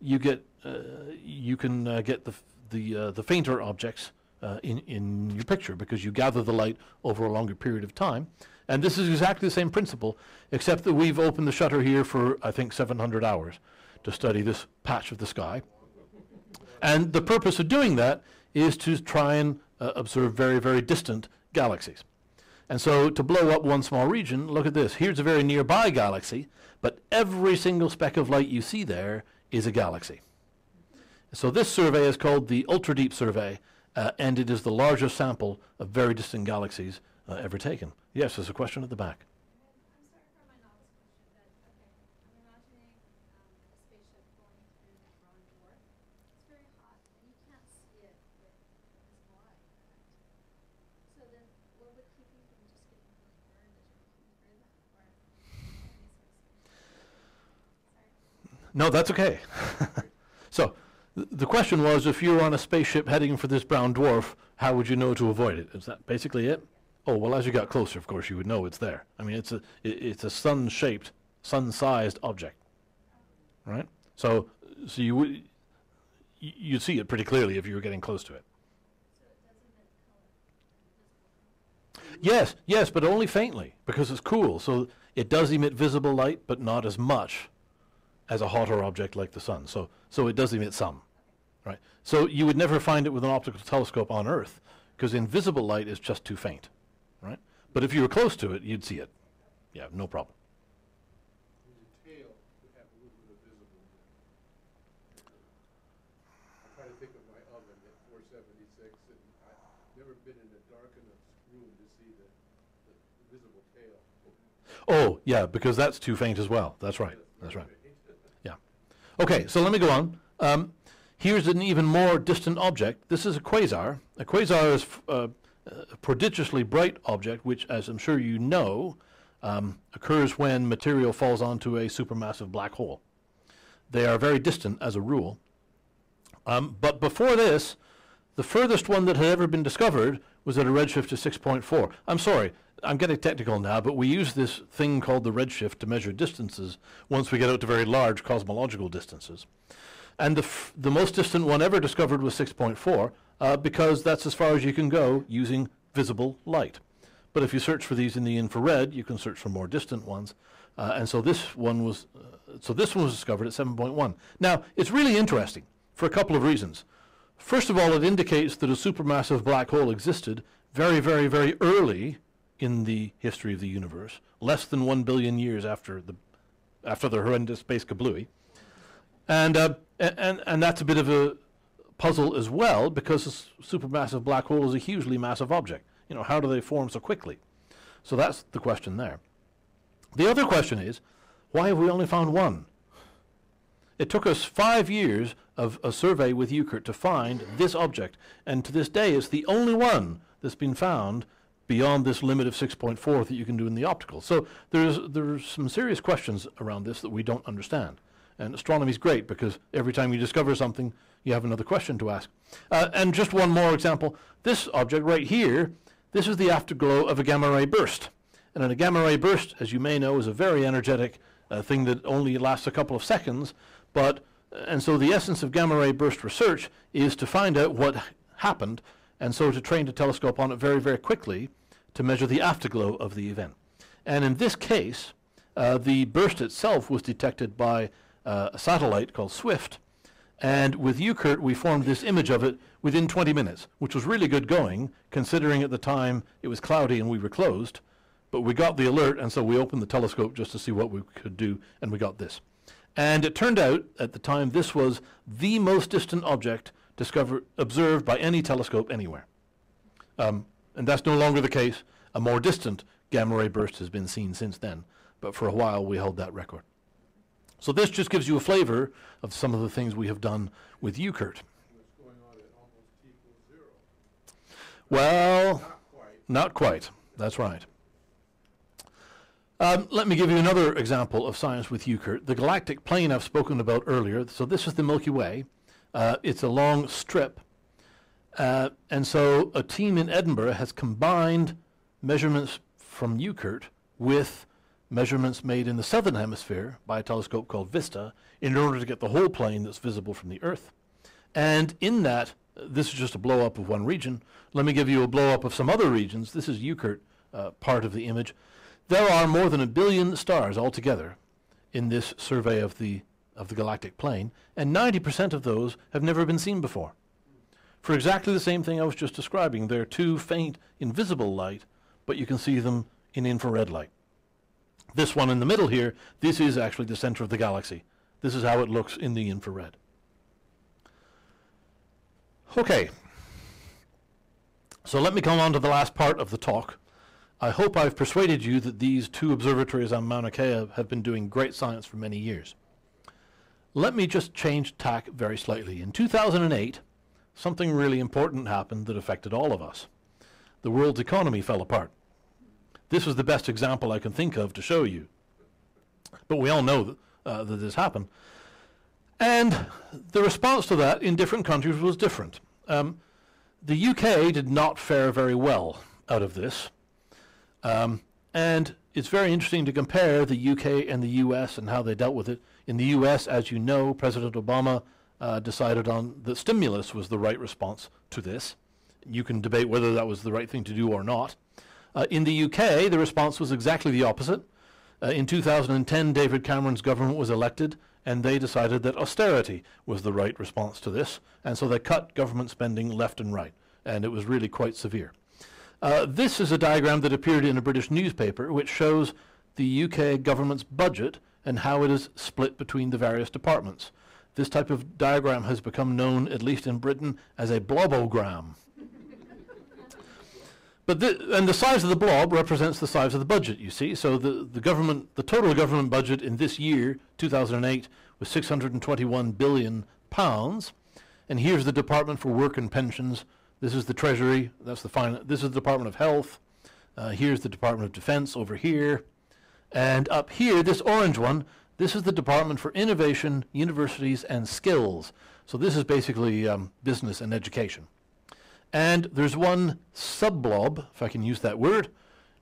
Speaker 2: you get uh, you can uh, get the the uh, the fainter objects uh, in in your picture because you gather the light over a longer period of time. And this is exactly the same principle, except that we've opened the shutter here for I think 700 hours to study this patch of the sky. And the purpose of doing that is to try and uh, observe very, very distant galaxies. And so to blow up one small region, look at this. Here's a very nearby galaxy, but every single speck of light you see there is a galaxy. So this survey is called the Ultra Deep Survey, uh, and it is the largest sample of very distant galaxies uh, ever taken. Yes, there's a question at the back.
Speaker 6: I'm sorry for my novice question, but okay, I'm imagining um, a spaceship going through the brown dwarf. It's very hot, and you can't see it with this wide, correct?
Speaker 2: No, that's okay. so, th- the question was if you were on a spaceship heading for this brown dwarf, how would you know to avoid it? Is that basically it? Oh, well, as you got closer, of course, you would know it's there. I mean, it's a, it, it's a sun shaped, sun sized object. Right? So, so you would. You'd see it pretty clearly if you were getting close to it. Yes, yes, but only faintly because it's cool. So it does emit visible light, but not as much as a hotter object like the sun. So, so it does emit some, right? So you would never find it with an optical telescope on Earth because invisible light is just too faint, right? But if you were close to it, you'd see it. Yeah, no problem. Oh, yeah, because that's too faint as well. That's right. That's right. Okay, so let me go on. Um, here's an even more distant object. This is a quasar. A quasar is uh, a prodigiously bright object, which, as I'm sure you know, um, occurs when material falls onto a supermassive black hole. They are very distant as a rule. Um, but before this, the furthest one that had ever been discovered was at a redshift of 6.4. I'm sorry, I'm getting technical now, but we use this thing called the redshift to measure distances once we get out to very large cosmological distances. And the, the most distant one ever discovered was 6.4 uh, because that's as far as you can go using visible light. But if you search for these in the infrared, you can search for more distant ones. Uh, and so this one was, uh, so this one was discovered at 7.1. Now, it's really interesting for a couple of reasons. First of all, it indicates that a supermassive black hole existed very, very, very early in the history of the universe, less than one billion years after the, after the horrendous space kablooey. And, uh, and, and that's a bit of a puzzle as well because a supermassive black hole is a hugely massive object. You know, how do they form so quickly? So that's the question there. The other question is, why have we only found one? It took us five years of a survey with UKIRT to find this object, and to this day, it's the only one that's been found beyond this limit of 6.4 that you can do in the optical. So there's there's some serious questions around this that we don't understand. And astronomy is great because every time you discover something, you have another question to ask. Uh, and just one more example: this object right here, this is the afterglow of a gamma ray burst. And in a gamma ray burst, as you may know, is a very energetic uh, thing that only lasts a couple of seconds. But and so the essence of gamma ray burst research is to find out what happened, and so to train the telescope on it very, very quickly to measure the afterglow of the event. And in this case, uh, the burst itself was detected by uh, a satellite called SWIFT. And with UKIRT, we formed this image of it within 20 minutes, which was really good going, considering at the time it was cloudy and we were closed. But we got the alert, and so we opened the telescope just to see what we could do, and we got this. And it turned out at the time this was the most distant object discovered, observed by any telescope anywhere. Um, and that's no longer the case. A more distant gamma ray burst has been seen since then, but for a while we held that record. So this just gives you a flavor of some of the things we have done with UKIRT.
Speaker 3: What's going on at almost T equals zero.
Speaker 2: Well,
Speaker 3: Not quite.
Speaker 2: Not quite. That's right. Um, let me give you another example of science with UKIRT. The galactic plane I've spoken about earlier. So this is the Milky Way. Uh, it's a long strip. Uh, and so a team in Edinburgh has combined measurements from UKIRT with measurements made in the southern hemisphere by a telescope called VISTA in order to get the whole plane that's visible from the Earth. And in that, this is just a blow up of one region. Let me give you a blow up of some other regions. This is UKIRT uh, part of the image. There are more than a billion stars altogether in this survey of the of the galactic plane, and 90% of those have never been seen before. For exactly the same thing I was just describing, they're too faint invisible light, but you can see them in infrared light. This one in the middle here, this is actually the center of the galaxy. This is how it looks in the infrared. Okay. So let me come on to the last part of the talk. I hope I've persuaded you that these two observatories on Mauna Kea have been doing great science for many years. Let me just change tack very slightly. In 2008, something really important happened that affected all of us. The world's economy fell apart. This was the best example I can think of to show you. But we all know that, uh, that this happened. And the response to that in different countries was different. Um, the UK did not fare very well out of this. Um, and it's very interesting to compare the UK and the US and how they dealt with it. In the US, as you know, President Obama uh, decided on the stimulus was the right response to this. You can debate whether that was the right thing to do or not. Uh, in the UK, the response was exactly the opposite. Uh, in 2010, David Cameron's government was elected, and they decided that austerity was the right response to this, and so they cut government spending left and right, and it was really quite severe. Uh, this is a diagram that appeared in a British newspaper, which shows the UK government's budget and how it is split between the various departments. This type of diagram has become known, at least in Britain, as a blobogram. But the, and the size of the blob represents the size of the budget, you see. So the, the government, the total government budget in this year, 2008, was 621 billion pounds. And here's the Department for Work and Pensions. This is the Treasury. That's the fin- This is the Department of Health. Uh, here's the Department of Defense over here. And up here, this orange one, this is the Department for Innovation, Universities, and Skills. So this is basically um, business and education. And there's one subblob, if I can use that word,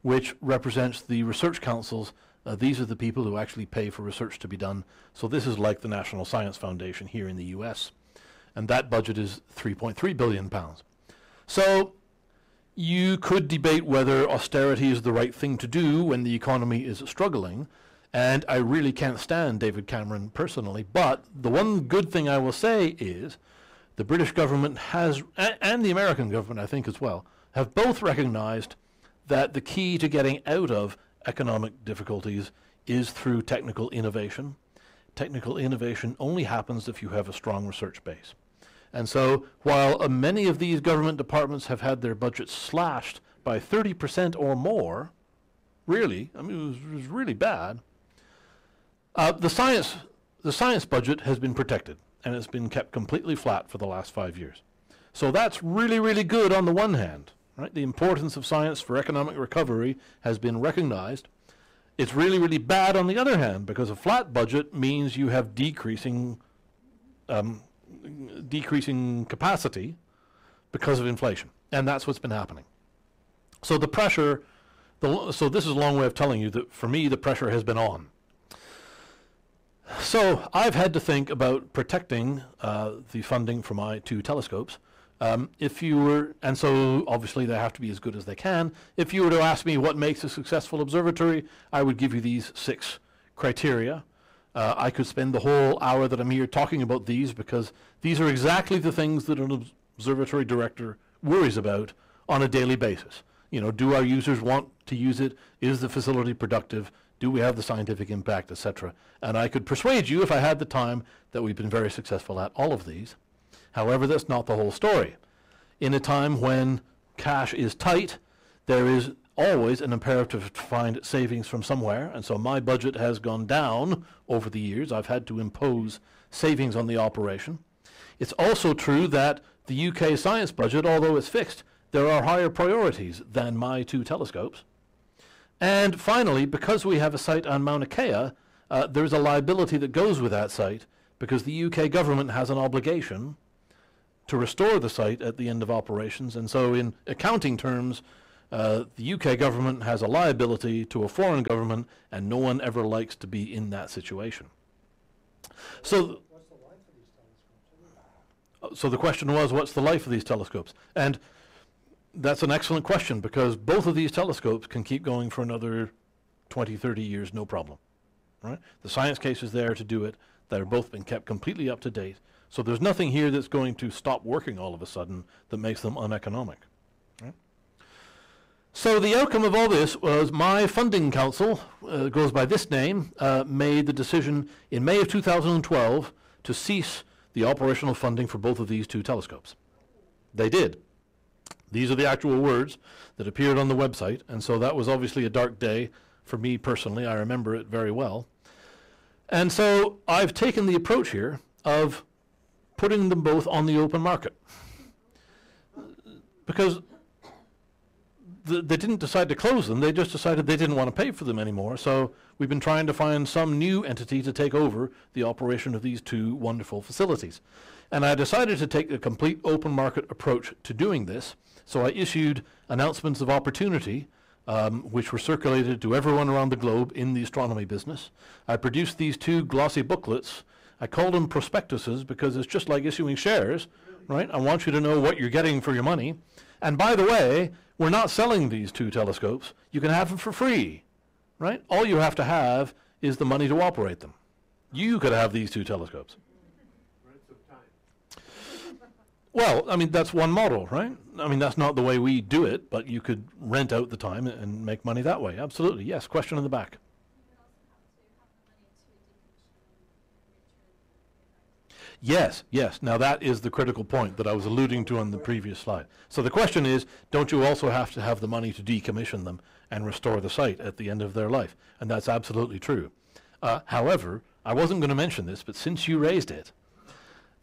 Speaker 2: which represents the research councils. Uh, these are the people who actually pay for research to be done. So this is like the National Science Foundation here in the US. And that budget is 3.3 billion pounds. So you could debate whether austerity is the right thing to do when the economy is struggling. And I really can't stand David Cameron personally. But the one good thing I will say is the British government has, a- and the American government, I think, as well, have both recognized that the key to getting out of economic difficulties is through technical innovation. Technical innovation only happens if you have a strong research base. And so, while uh, many of these government departments have had their budgets slashed by 30% or more, really, I mean, it was, it was really bad, uh, the science the science budget has been protected and it's been kept completely flat for the last five years. So that's really, really good on the one hand, right? The importance of science for economic recovery has been recognized. It's really, really bad on the other hand because a flat budget means you have decreasing, um, decreasing capacity because of inflation, and that's what's been happening. So the pressure, the, so this is a long way of telling you that for me the pressure has been on. So I've had to think about protecting uh, the funding for my two telescopes. Um, if you were, and so obviously they have to be as good as they can. If you were to ask me what makes a successful observatory, I would give you these six criteria. Uh, I could spend the whole hour that I'm here talking about these because these are exactly the things that an observatory director worries about on a daily basis. You know, do our users want to use it? Is the facility productive? Do we have the scientific impact, etc.? And I could persuade you, if I had the time, that we've been very successful at all of these. However, that's not the whole story. In a time when cash is tight, there is always an imperative to find savings from somewhere, and so my budget has gone down over the years. I've had to impose savings on the operation. It's also true that the UK science budget, although it's fixed, there are higher priorities than my two telescopes. And finally, because we have a site on Mauna Kea, uh, there's a liability that goes with that site because the UK government has an obligation to restore the site at the end of operations. And so, in accounting terms, uh, the UK government has a liability to a foreign government, and no one ever likes to be in that situation. So,
Speaker 4: the life of these telescopes? anyway?
Speaker 2: so the question was, what's the life of these telescopes? And that's an excellent question because both of these telescopes can keep going for another 20, 30 years, no problem. Right? The science case is there to do it. They're both been kept completely up to date. So there's nothing here that's going to stop working all of a sudden that makes them uneconomic. So the outcome of all this was my funding council, uh, goes by this name, uh, made the decision in May of 2012 to cease the operational funding for both of these two telescopes. They did. These are the actual words that appeared on the website, and so that was obviously a dark day for me personally. I remember it very well. And so I've taken the approach here of putting them both on the open market. Because th- they didn't decide to close them, they just decided they didn't want to pay for them anymore. So we've been trying to find some new entity to take over the operation of these two wonderful facilities. And I decided to take a complete open market approach to doing this. So I issued announcements of opportunity, um, which were circulated to everyone around the globe in the astronomy business. I produced these two glossy booklets. I called them prospectuses because it's just like issuing shares, right? I want you to know what you're getting for your money. And by the way, we're not selling these two telescopes. You can have them for free, right? All you have to have is the money to operate them. You could have these two telescopes. Well, I mean, that's one model, right? I mean, that's not the way we do it, but you could rent out the time and make money that way. Absolutely. Yes. Question in the back.
Speaker 6: You would also have to have the money to decommission and return the device.
Speaker 2: Yes, yes. Now that is the critical point that I was alluding to on the previous slide. So the question is, don't you also have to have the money to decommission them and restore the site at the end of their life? And that's absolutely true. Uh, however, I wasn't going to mention this, but since you raised it,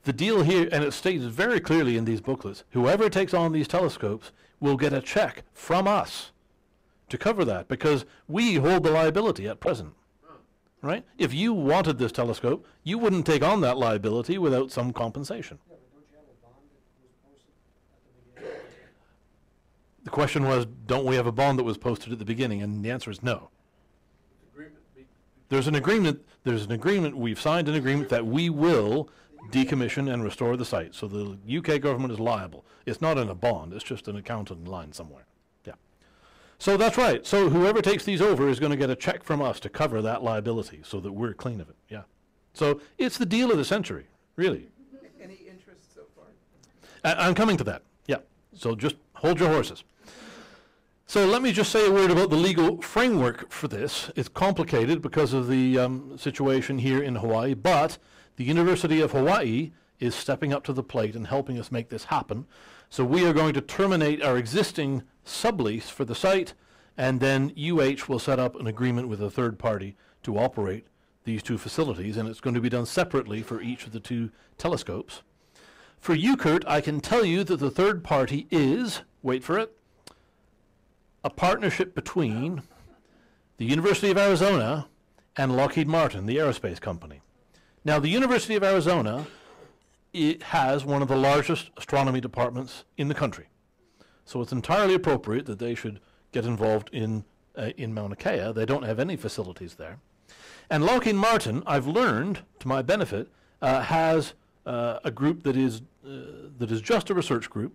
Speaker 2: the deal here, and it's stated very clearly in these booklets, whoever takes on these telescopes will get a check from us to cover that because we hold the liability at present. Right? If you wanted this telescope, you wouldn't take on that liability without some compensation.
Speaker 4: Yeah, but don't you have a bond that was posted at the beginning?
Speaker 2: The question was, don't we have a bond that was posted at the beginning? And the answer is no. There's an agreement, there's an agreement, we've signed an agreement that we will decommission and restore the site. So the UK government is liable. It's not in a bond, it's just an accountant line somewhere. So that's right. So whoever takes these over is going to get a check from us to cover that liability so that we're clean of it. Yeah. So it's the deal of the century, really.
Speaker 7: Any interest so far?
Speaker 2: I- I'm coming to that. Yeah. So just hold your horses. So let me just say a word about the legal framework for this. It's complicated because of the um, situation here in Hawaii, but the University of Hawaii is stepping up to the plate and helping us make this happen. So we are going to terminate our existing sublease for the site, and then UH will set up an agreement with a third party to operate these two facilities, and it's going to be done separately for each of the two telescopes. For UKIRT, I can tell you that the third party is, wait for it, a partnership between the University of Arizona and Lockheed Martin, the aerospace company. Now, the University of Arizona it has one of the largest astronomy departments in the country. So it's entirely appropriate that they should get involved in, uh, in Mauna Kea. They don't have any facilities there. And Lockheed Martin, I've learned to my benefit, uh, has uh, a group that is, uh, that is just a research group,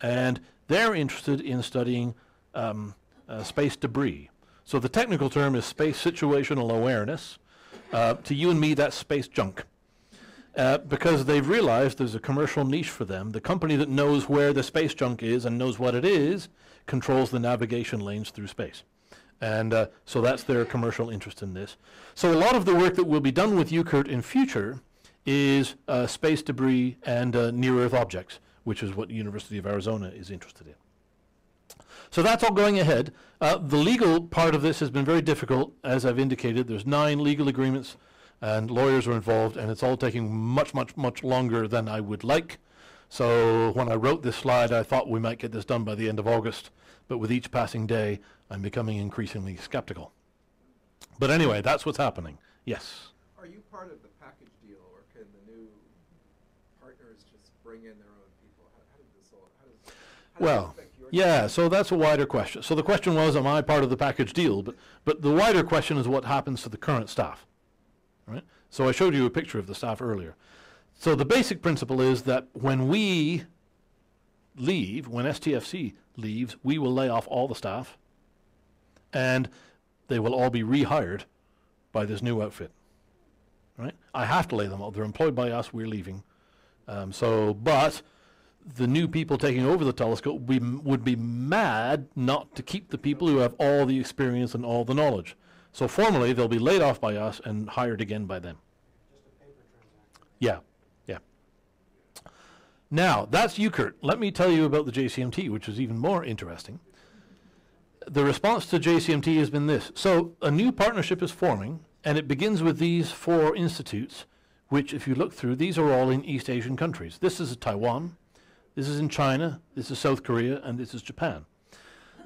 Speaker 2: and they're interested in studying um, uh, space debris. So the technical term is space situational awareness. Uh, to you and me, that's space junk. Uh, because they've realized there's a commercial niche for them. The company that knows where the space junk is and knows what it is controls the navigation lanes through space. And uh, so that's their commercial interest in this. So a lot of the work that will be done with UKIRT in future is uh, space debris and uh, near-Earth objects, which is what the University of Arizona is interested in. So that's all going ahead. Uh, the legal part of this has been very difficult, as I've indicated. There's nine legal agreements, and lawyers are involved, and it's all taking much, much, much longer than I would like. So when I wrote this slide, I thought we might get this done by the end of August, but with each passing day, I'm becoming increasingly skeptical. But anyway, that's what's happening. Yes.
Speaker 7: Are you part of the package deal, or can the new partners just bring in their own people? How, how does this all, how does, how
Speaker 2: Well, yeah, so that's a wider question. So the question was, am I part of the package deal? But, but the wider question is what happens to the current staff, right? So I showed you a picture of the staff earlier. So the basic principle is that when we leave, when STFC leaves, we will lay off all the staff, and they will all be rehired by this new outfit, right? I have to lay them off. They're employed by us. We're leaving. Um, so, but the new people taking over the telescope be, would be mad not to keep the people who have all the experience and all the knowledge. So formally, they'll be laid off by us and hired again by them.
Speaker 4: Just a paper.
Speaker 2: Yeah, yeah. Now, that's UKIRT. Let me tell you about the JCMT, which is even more interesting. The response to JCMT has been this. So, a new partnership is forming, and it begins with these four institutes, which, if you look through, these are all in East Asian countries. This is Taiwan, this is in China, this is South Korea, and this is Japan.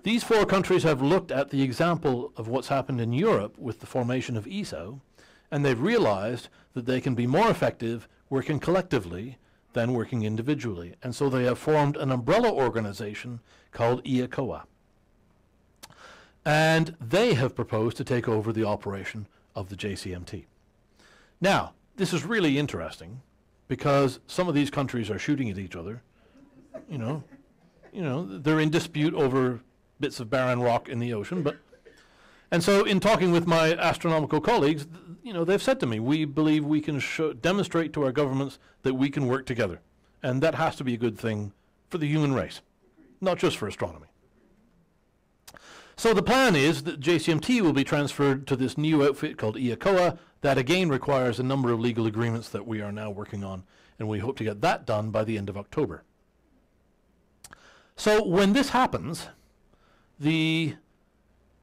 Speaker 2: These four countries have looked at the example of what's happened in Europe with the formation of ESO, and they've realized that they can be more effective working collectively than working individually. And so they have formed an umbrella organization called EACOA. And they have proposed to take over the operation of the JCMT. Now, this is really interesting because some of these countries are shooting at each other. You know, you know, they're in dispute over bits of barren rock in the ocean, but and so in talking with my astronomical colleagues, you know, they've said to me, we believe we can demonstrate to our governments that we can work together. And that has to be a good thing for the human race, not just for astronomy. So the plan is that JCMT will be transferred to this new outfit called EACOA. That again requires a number of legal agreements that we are now working on, and we hope to get that done by the end of October. So when this happens, the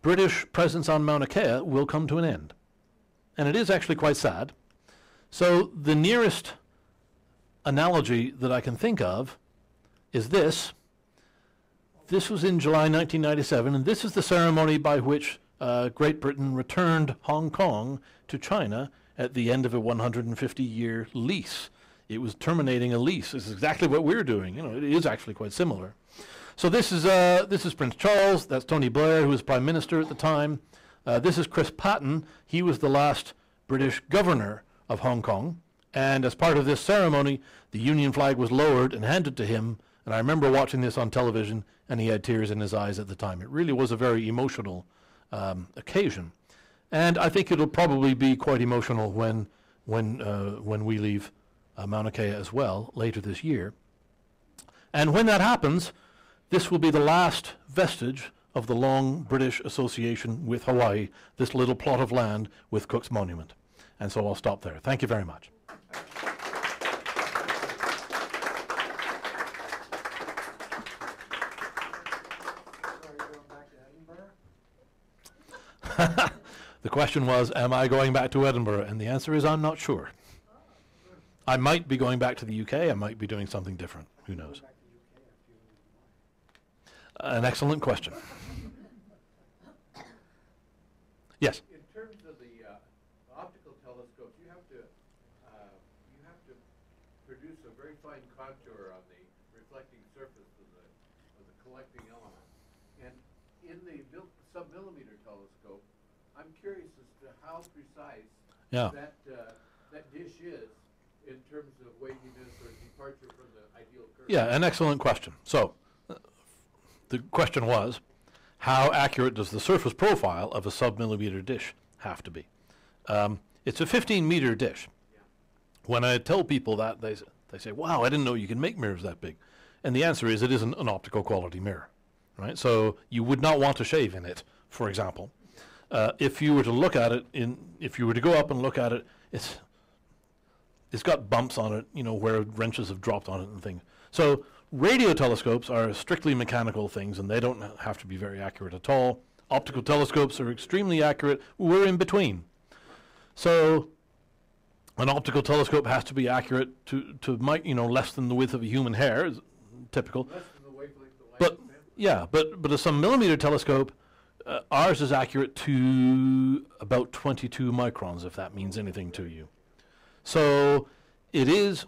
Speaker 2: British presence on Mauna Kea will come to an end. And it is actually quite sad. So the nearest analogy that I can think of is this. This was in July 1997, and this is the ceremony by which uh, Great Britain returned Hong Kong to China at the end of a 150-year lease. It was terminating a lease. This is exactly what we're doing. You know, it is actually quite similar. So this is uh, this is Prince Charles. That's Tony Blair, who was prime minister at the time. Uh, this is Chris Patten. He was the last British governor of Hong Kong. And as part of this ceremony, the Union flag was lowered and handed to him. And I remember watching this on television, and he had tears in his eyes at the time. It really was a very emotional um, occasion. And I think it'll probably be quite emotional when when uh, when we leave uh, Mauna Kea as well later this year. And when that happens, this will be the last vestige of the long British association with Hawaii, this little plot of land with Cook's Monument. And so I'll stop there. Thank you very much. The question was, am I going back to Edinburgh? And the answer is, I'm not sure. I might be going back to the UK. I might be doing something different. Who knows?
Speaker 4: Back to UK if you
Speaker 2: An excellent question. Yes.
Speaker 5: In terms of the uh, optical telescopes, you have to, uh, you have to produce a very fine contour on the reflecting surface of the, of the collecting element. And in the mil- submillimeter telescope, I'm curious as to how precise
Speaker 2: Yeah.
Speaker 5: that, uh, that dish is in terms of waviness or departure from the ideal curve.
Speaker 2: Yeah, an excellent question. So, the question was, how accurate does the surface profile of a submillimeter dish have to be? Um, it's a 15 meter dish. When I tell people that, they, they say, wow, I didn't know you can make mirrors that big. And the answer is it isn't an optical quality mirror, right? So you would not want to shave in it, for example. Uh, if you were to look at it in, if you were to go up and look at it, it's, it's got bumps on it, you know, where wrenches have dropped on it and things. So radio telescopes are strictly mechanical things, and they don't have to be very accurate at all. Optical telescopes are extremely accurate. We're in between. So an optical telescope has to be accurate to to mi- you know less than the width of a human hair, is typical.
Speaker 5: Less than the wavelength of light.
Speaker 2: But yeah, but but a submillimeter telescope, uh, ours is accurate to about 22 microns, if that means anything to you. So it is,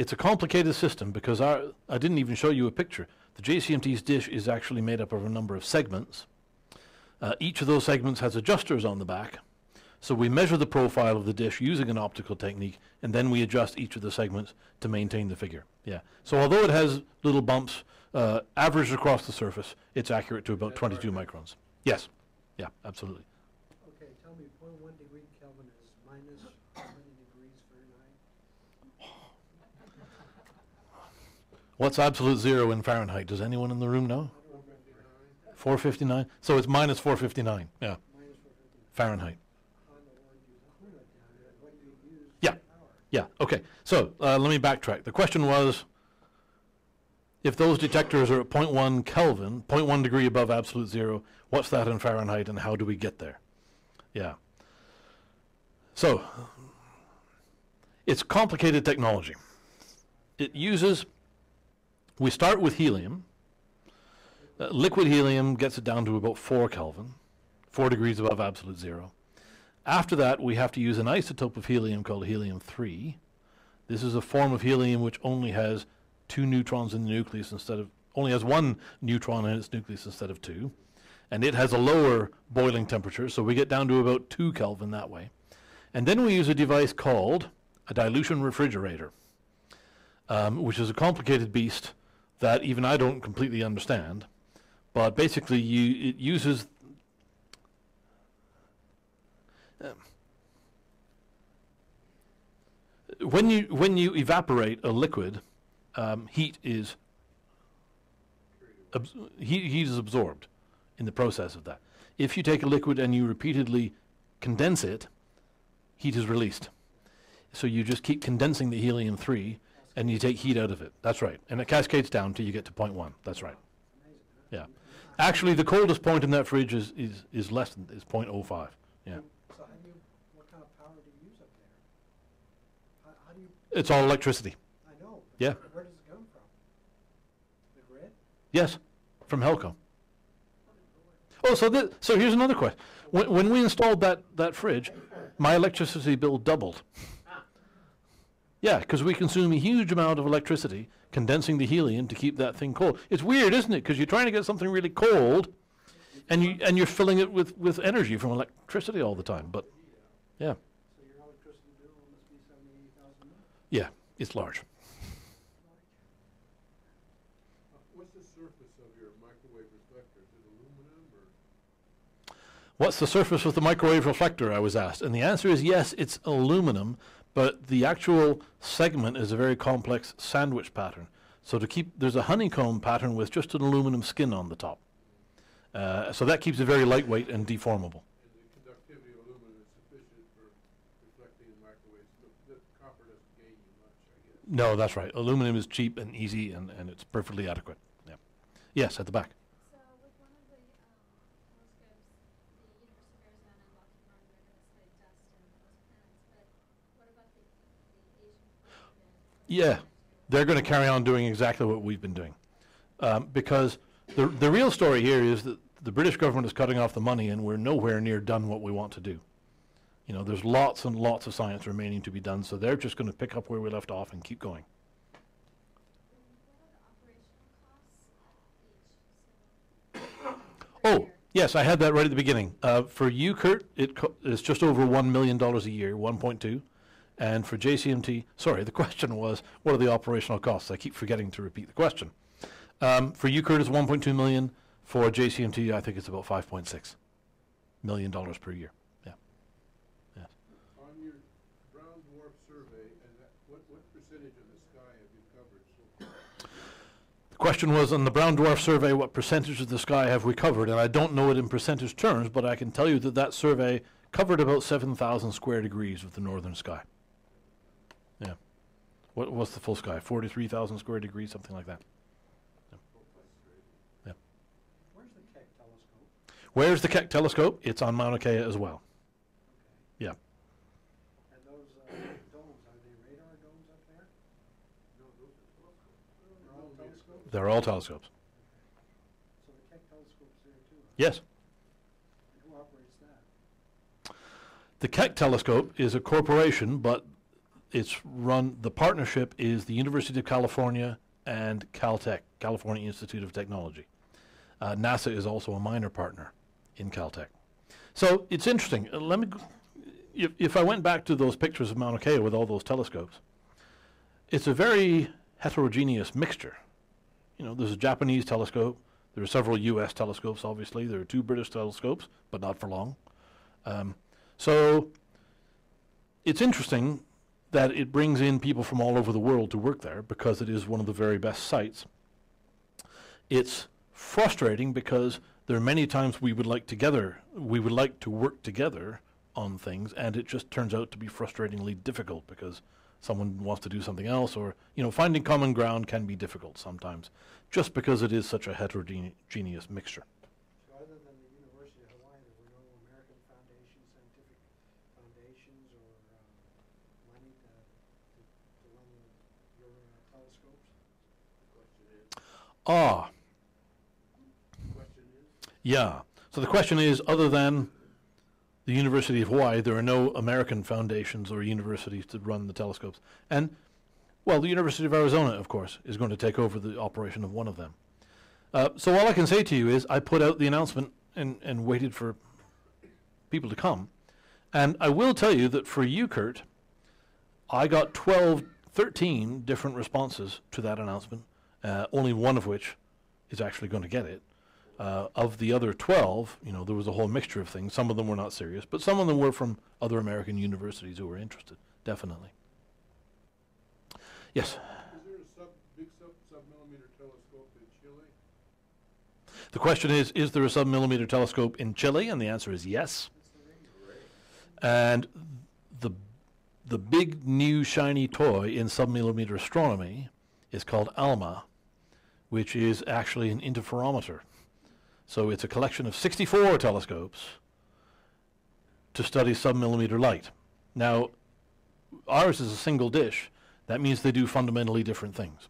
Speaker 2: it's a complicated system because our, I didn't even show you a picture. The JCMT's dish is actually made up of a number of segments. Uh, each of those segments has adjusters on the back. So we measure the profile of the dish using an optical technique, and then we adjust each of the segments to maintain the figure. Yeah. So although it has little bumps, uh, averaged across the surface, it's accurate to about 22 microns. Yes. Yeah, absolutely.
Speaker 4: Okay, tell me, point one degree Kelvin is minus how many degrees Fahrenheit?
Speaker 2: What's absolute zero in Fahrenheit? Does anyone in the room know? 459. So it's minus 459. Yeah. Fahrenheit. Yeah. Yeah. Okay. So uh, let me backtrack. The question was, if those detectors are at 0.1 Kelvin, 0.1 degree above absolute zero, what's that in Fahrenheit, and how do we get there? Yeah. So it's complicated technology. It uses. We start with helium. Uh, liquid helium gets it down to about 4 Kelvin, 4 degrees above absolute zero. After that, we have to use an isotope of helium called helium-3. This is a form of helium which only has two neutrons in the nucleus instead of, only has one neutron in its nucleus instead of two. And it has a lower boiling temperature, so we get down to about 2 Kelvin that way. And then we use a device called a dilution refrigerator, um, which is a complicated beast that even I don't completely understand. But basically, you, it uses um, when you when you evaporate a liquid, um, heat is heat, heat is absorbed in the process of that. If you take a liquid and you repeatedly condense it, heat is released. So you just keep condensing the helium three, and you take heat out of it. That's right, and it cascades down till you get to point one. That's right. Yeah. Actually, the coldest point in that fridge is is, is less than is 0.05. Yeah.
Speaker 4: So how do you, what kind of power do you use up there? How, how do you,
Speaker 2: It's all electricity.
Speaker 4: I know.
Speaker 2: Yeah.
Speaker 4: Where does it come from? The grid?
Speaker 2: Yes, from Helco. Oh, so th- so here's another question. When, when we installed that, that fridge, my electricity bill doubled. Yeah, because we consume a huge amount of electricity condensing the helium to keep that thing cold. It's weird, isn't it? Because you're trying to get something really cold, and you and you're filling it with, with energy from electricity all the time. But yeah,
Speaker 4: So your electricity bill must be seventy, eighty thousand
Speaker 2: yeah, it's large.
Speaker 3: What's the surface of your microwave reflector? Is it aluminum or?
Speaker 2: What's the surface of the microwave reflector? I was asked, and the answer is yes, it's aluminum, but the actual segment is a very complex sandwich pattern. So to keep there's a honeycomb pattern with just an aluminum skin on the top. Uh, so that keeps it very lightweight and deformable.
Speaker 3: And the conductivity of aluminum is sufficient for reflecting in microwaves. The, the copper doesn't gain you much, I guess.
Speaker 2: No, that's right. Aluminum is cheap and easy, and, and it's perfectly adequate. Yeah. Yes, at the back.
Speaker 6: So with one of the, um, telescopes, the University of Arizona and Lockheed Martin, they're gonna study dust and those planets, but what about the, the Asian continent?
Speaker 2: Yeah, they're going to carry on doing exactly what we've been doing. Um, because the, the real story here is that the British government is cutting off the money and we're nowhere near done what we want to do. You know, there's lots and lots of science remaining to be done, so they're just going to pick up where we left off and keep going. Oh, yes, I had that right at the beginning. Uh, for UKIRT, it it's just over $1 million a year, 1.2. And for JCMT, sorry, the question was, what are the operational costs? I keep forgetting to repeat the question. Um, for UKIRT, it's 1.2 million. For JCMT, I think it's about 5.6 million dollars per year. Yeah. Yes.
Speaker 3: On your brown dwarf survey, and that, what, what percentage of the sky have you covered so far?
Speaker 2: The question was on the brown dwarf survey, what percentage of the sky have we covered? And I don't know it in percentage terms, but I can tell you that that survey covered about 7,000 square degrees of the northern sky. Yeah. What, what's the full sky? 43,000 square degrees, something like that. Yeah.
Speaker 4: Where's the Keck telescope?
Speaker 2: Where's the Keck telescope? It's on Mauna Kea as well.
Speaker 4: Okay.
Speaker 2: Yeah.
Speaker 4: And those, uh, domes, are they radar domes up there?
Speaker 3: No, those are telescopes.
Speaker 4: They're all telescopes?
Speaker 2: They're all telescopes.
Speaker 4: So the Keck telescope's there too? huh?
Speaker 2: Yes.
Speaker 4: Who operates that?
Speaker 2: The Keck telescope is a corporation, but it's run, the partnership is the University of California and Caltech, California Institute of Technology. Uh, NASA is also a minor partner in Caltech. So it's interesting. Uh, let me, if, if I went back to those pictures of Mauna Kea with all those telescopes, it's a very heterogeneous mixture. You know, there's a Japanese telescope. There are several U.S. telescopes, obviously. There are two British telescopes, but not for long. Um, so it's interesting that it brings in people from all over the world to work there because it is one of the very best sites. It's frustrating because there are many times we would like together we would like to work together on things and it just turns out to be frustratingly difficult because someone wants to do something else or you know finding common ground can be difficult sometimes just because it is such a heterogeneous mixture
Speaker 4: So other than the University of Hawaii, there were no American foundations, scientific foundations, or, uh, money to, to, to run
Speaker 2: Ah. Yeah. So the question is, other than the University of Hawaii, there are no American foundations or universities to run the telescopes. And, well, the University of Arizona, of course, is going to take over the operation of one of them. Uh, so all I can say to you is I put out the announcement and, and waited for people to come. And I will tell you that for UKIRT, I got 12, 13 different responses to that announcement, uh, only one of which is actually going to get it. Uh, of the other 12, you know, there was a whole mixture of things. Some of them were not serious, but some of them were from other American universities who were interested, definitely. Yes,
Speaker 3: Is there a sub, big sub, sub-millimeter telescope in Chile?
Speaker 2: the question is Is there a submillimeter telescope in Chile? And the answer is yes. And the, the big new shiny toy in submillimeter astronomy is called ALMA, which is actually an interferometer. So it's a collection of 64 telescopes to study submillimeter light. Now, ours is a single dish. That means they do fundamentally different things.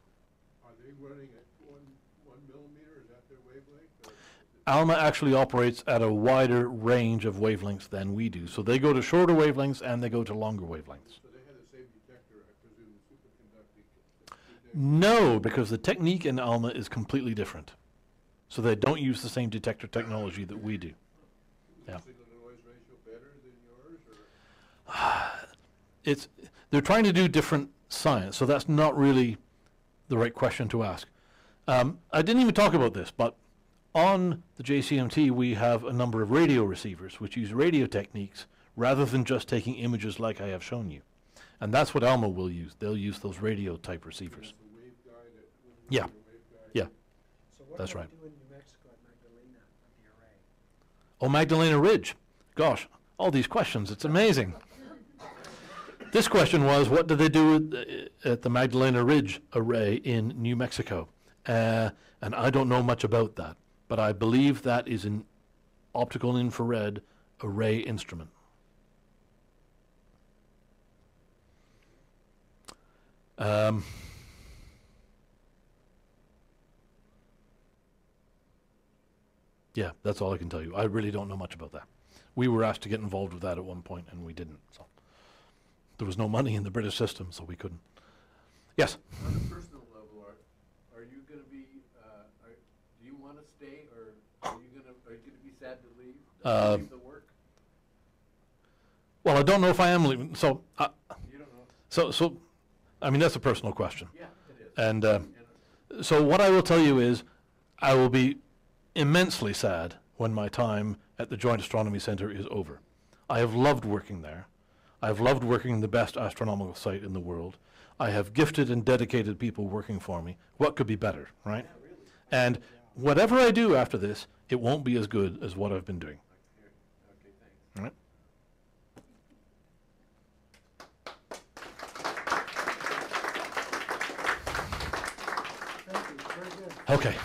Speaker 3: Are they running at one, one millimeter, is that their wavelength? or is it-
Speaker 2: ALMA actually operates at a wider range of wavelengths than we do. So they go to shorter wavelengths and they go to longer wavelengths.
Speaker 3: So they have the same detector, I presume, the superconducting. detector?
Speaker 2: No, because the technique in ALMA is completely different. So they don't use the same detector technology that we do. Yeah.
Speaker 3: the signal to noise ratio better than yours.
Speaker 2: It's they're trying to do different science, so that's not really the right question to ask. Um, I didn't even talk about this, but on the JCMT we have a number of radio receivers which use radio techniques rather than just taking images like I have shown you, and that's what ALMA will use. They'll use those radio type receivers.
Speaker 3: That's the waveguide at-
Speaker 2: Yeah. Yeah.
Speaker 4: So what
Speaker 2: That's
Speaker 4: do they
Speaker 2: right.
Speaker 4: do in New Mexico at Magdalena the array?
Speaker 2: Oh, Magdalena Ridge. Gosh, all these questions. It's amazing. This question was, what do they do at the- at the Magdalena Ridge array in New Mexico? Uh, and I don't know much about that, but I believe that is an optical infrared array instrument. Um, yeah, that's all I can tell you. I really don't know much about that. We were asked to get involved with that at one point, and we didn't. So there was no money in the British system, so we couldn't. Yes.
Speaker 5: On a personal level, are, are you gonna be, uh, are, do you wanna stay, or are you gonna, are you gonna be sad to leave?
Speaker 2: Uh,
Speaker 5: Leave the work?
Speaker 2: Well, I don't know if I am leaving. So, uh,
Speaker 5: You don't know?
Speaker 2: so, so, I mean, that's a personal question.
Speaker 5: Yeah, it is.
Speaker 2: And uh,
Speaker 5: And,
Speaker 2: so, what I will tell you is, I will be immensely sad when my time at the Joint Astronomy Center is over. I have loved working there. I have loved working in the best astronomical site in the world. I have gifted and dedicated people working for me. What could be better, right? And whatever I do after this, it won't be as good as what I've been doing.
Speaker 5: Okay, thanks.
Speaker 2: All right?
Speaker 4: Thank you, very good.
Speaker 2: Okay.